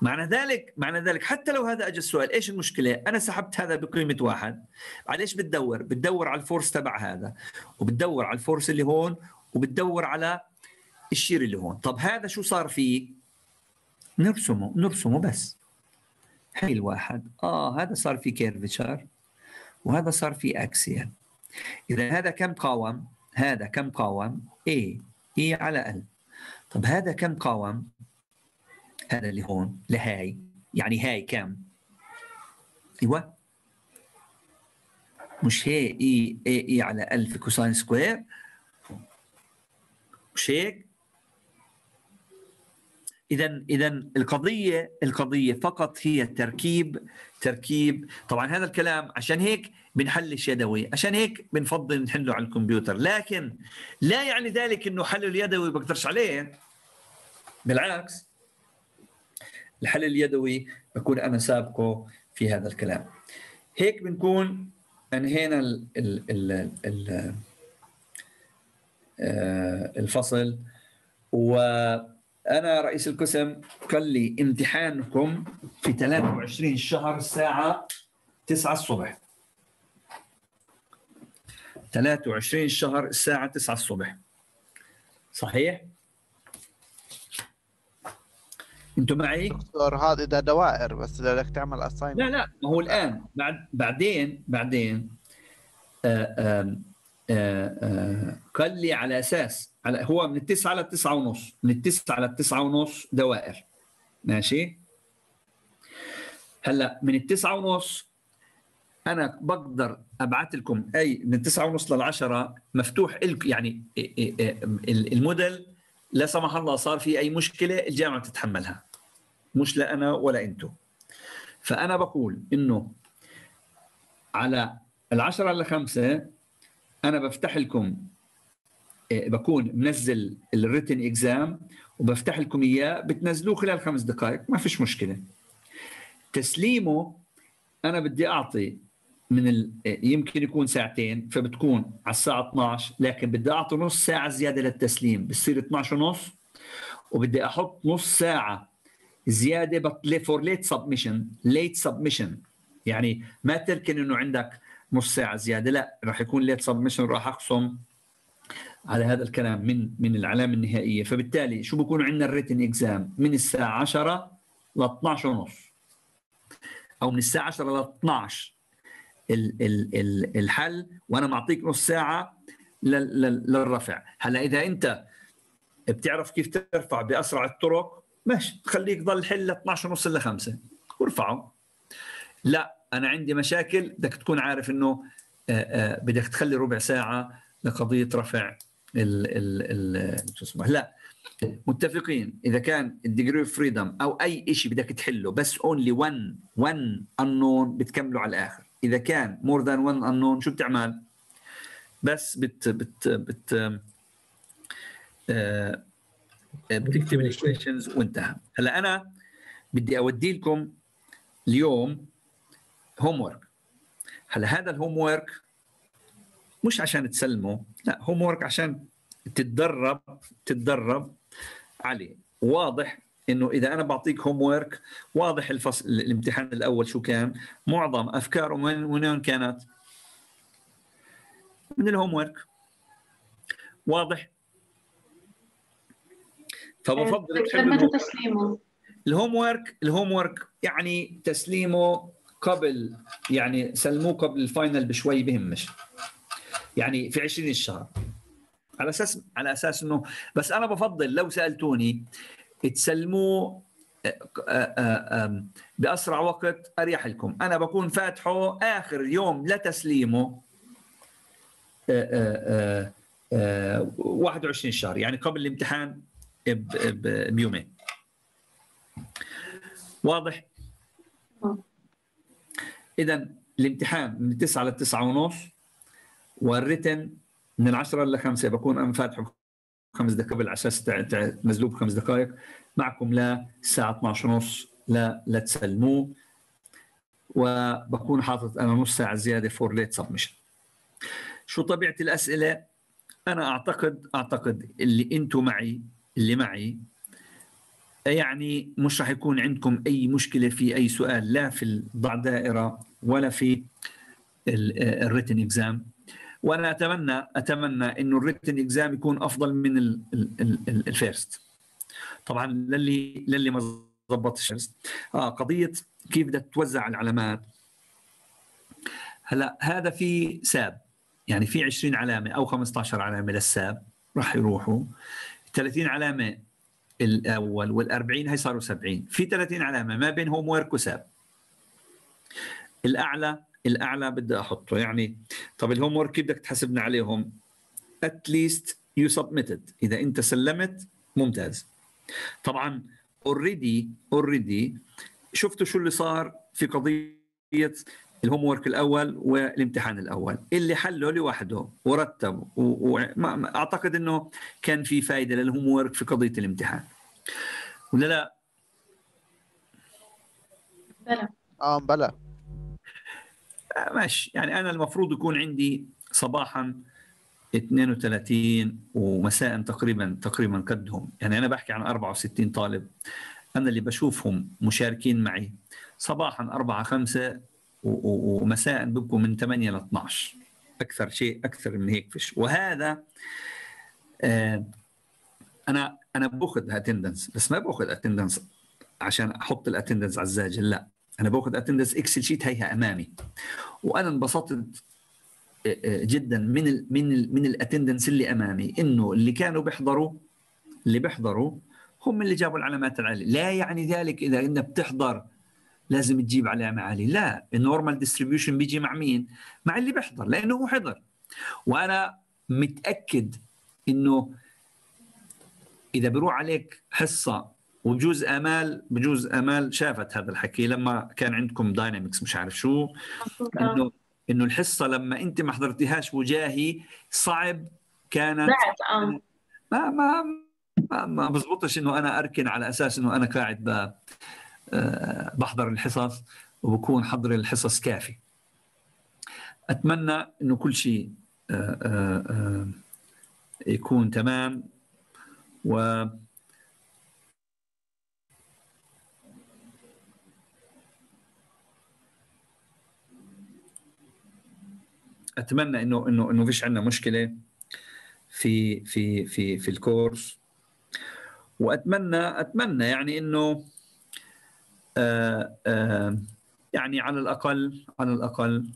معنى ذلك معنى ذلك حتى لو هذا أجى السؤال إيش المشكلة؟ أنا سحبت هذا بقيمة واحد. على إيش بتدور؟ بتدور على الفورس تبع هذا وبتدور على الفورس اللي هون وبتدور على الشير اللي هون. طب هذا شو صار فيه؟ نرسمه نرسمه بس. هي الواحد آه هذا صار فيه كيرفتشر وهذا صار فيه أكسيال. إذا هذا كم قاوم؟ هذا كم قاوم؟ A E على L. طب هذا كم قاوم؟ هذا اللي هون لهاي. يعني هاي كم أيوه. مش هي EA EA على L في cosine square. مش هيك؟ اذا اذا القضية القضية فقط هي تركيب تركيب. طبعا هذا الكلام عشان هيك بنحلش يدوي عشان هيك بنفضل نحله على الكمبيوتر. لكن لا يعني ذلك إنه حل اليدوي بقدرش عليه. بالعكس. الحل اليدوي بكون أنا سابقه في هذا الكلام. هيك بنكون أنهينا ال ال ال ال آه، الفصل. وأنا رئيس القسم قال لي امتحانكم في 23 شهر الساعة 9 الصبح. 23 شهر الساعة 9 الصبح. صحيح؟ أنتم معي؟ دكتور هذا إذا دوائر بس إذا بدك تعمل اساينمنت لا لا ما هو الآن. بعد بعدين بعدين آه، آم، آه، آه، قال لي على أساس على هو من التسعة للتسعه ونص من التسعة للتسعه ونص دوائر. ماشي؟ هلأ من التسعة ونص أنا بقدر أبعث لكم أي من التسعة ونص للعشرة مفتوح لكم يعني الموديل لا سمح الله صار في أي مشكلة الجامعة بتتحملها. مش لا أنا ولا أنتم فأنا بقول إنه على العشرة لخمسة أنا بفتح لكم إيه، بكون منزل الريتن اكزام وبفتح لكم إياه بتنزلوه خلال خمس دقائق ما فيش مشكلة. تسليمه أنا بدي أعطي من ال... يمكن يكون ساعتين فبتكون على الساعة 12 لكن بدي أعطي نص ساعة زيادة للتسليم بصير 12 ونص وبدي أحط نص ساعة زيادة for late submission late submission يعني ما تركن إنه عندك نص ساعة زيادة لا راح يكون late submission راح اخصم على هذا الكلام من من العلامه النهائية. فبالتالي شو بكون عندنا ال written exam من الساعة 10 ل 12 ونص. أو من الساعة 10 ل 12 ال ال ال الحل وأنا معطيك نص ساعة لل- لل- للرفع. هلأ إذا أنت بتعرف كيف ترفع بأسرع الطرق ماشي. خليك ضل حل ل 12 ونص ل 5 وارفعه. لا أنا عندي مشاكل. بدك تكون عارف إنه آه، آه، بدك تخلي ربع ساعة لقضية رفع ال ال شو اسمه لا. متفقين. إذا كان ال degree of freedom أو أي شيء بدك تحله بس only 1 1 unknown بتكمله على الآخر. إذا كان more than 1 unknown شو بتعمل؟ بس بت بت بت آه، بتكتب ال equations وانتهى. هلا أنا بدي أودي لكم اليوم homework هلا هذا ال homework مش عشان تسلمه لا homework عشان تتدرب تتدرب عليه. واضح إنه إذا أنا بعطيك homework واضح الفصل الامتحان الأول شو كان معظم أفكاره من وين كانت؟ من ال homework واضح فبفضل دكتور تحل تسليمه؟ ال homework ال homework يعني تسليمه قبل يعني سلموه قبل ال final بشوي بهمش يعني في 20 الشهر. على أساس على أساس إنه بس أنا بفضل لو سألتوني تسلموه آه، آه، بأسرع وقت أريح لكم. أنا بكون فاتحه آخر يوم لتسليمه آه، آه، آه، آه، 21 شهر. يعني قبل الامتحان بيومين. واضح. اذا الامتحان من 9 ل 9 ونص وال written من العشرة ل 5 بكون أنا فاتحه خمس دقائق قبل على أساس تنزلوه بخمس دقائق. معكم للساعه 12 ونص لا لا تسلموه وبكون حاطط أنا نص ساعة زيادة for late submission شو طبيعة الأسئلة؟ أنا أعتقد أعتقد اللي أنتم معي اللي معي يعني مش راح يكون عندكم أي مشكلة في أي سؤال لا في الضع دائرة ولا في ال written exam وأنا أتمنى أتمنى إنه ال written exam يكون أفضل من ال- ال- ال- ال- ال first طبعا للي للي ما ظبطش آه قضية كيف بدك توزع العلامات. هلا هذا في SAP. يعني في 20 علامة أو 15 علامة لل SAP راح يروحوا. 30 علامة الأول وال40 هي صاروا 70 في 30 علامة ما بين homework و SAP. الأعلى الأعلى بدي أحطه. يعني طب ال homework كيف بدك تحاسبنا عليهم؟ at least you submitted إذا أنت سلمت ممتاز. طبعا already already شفتوا شو اللي صار في قضية ال homework الأول والامتحان الأول. اللي حله لوحده ورتب واعتقد إنه كان في فائده للهوم ورك في قضية الامتحان. ولا لا؟ بلى. آه بلا آه، ماشي. يعني أنا المفروض يكون عندي صباحا 32 ومساء تقريبا تقريبا قدهم. يعني أنا بحكي عن 64 طالب. أنا اللي بشوفهم مشاركين معي. صباحا 4 5 ومساء بيبقوا من 8 ل 12 أكثر شيء أكثر من هيك فيش. وهذا آه أنا أنا باخذ attendance بس ما باخذ attendance عشان أحط ال attendance على الزاجل لا. أنا باخذ attendance Excel sheet هيها أمامي. وأنا انبسطت جدا من ال من ال من ال attendance اللي أمامي. إنه اللي كانوا بيحضروا اللي بيحضروا هم اللي جابوا العلامات العالية. لا يعني ذلك إذا انت بتحضر لازم تجيب علامه عاليه لا ال normal distribution بيجي مع مين؟ مع اللي بيحضر لأنه هو حضر. وأنا متأكد إنه إذا بيروح عليك حصة وبجوز آمال بجوز آمال شافت هذا الحكي لما كان عندكم dynamics مش عارف شو. انه إنه الحصة لما أنت ما حضرتيهاش وجاهي صعب كانت آه. ما ما ما, ما بزبطش إنه أنا أركن على أساس إنه أنا قاعد آه، بحضر الحصص وبكون حضر الحصص كافي. أتمنى إنه كل شيء آه، آه، آه، يكون تمام. و أتمنى إنه إنه إنه فيش عندنا مشكلة في في في في الكورس. وأتمنى أتمنى يعني إنه آه، آه، يعني على الأقل على الأقل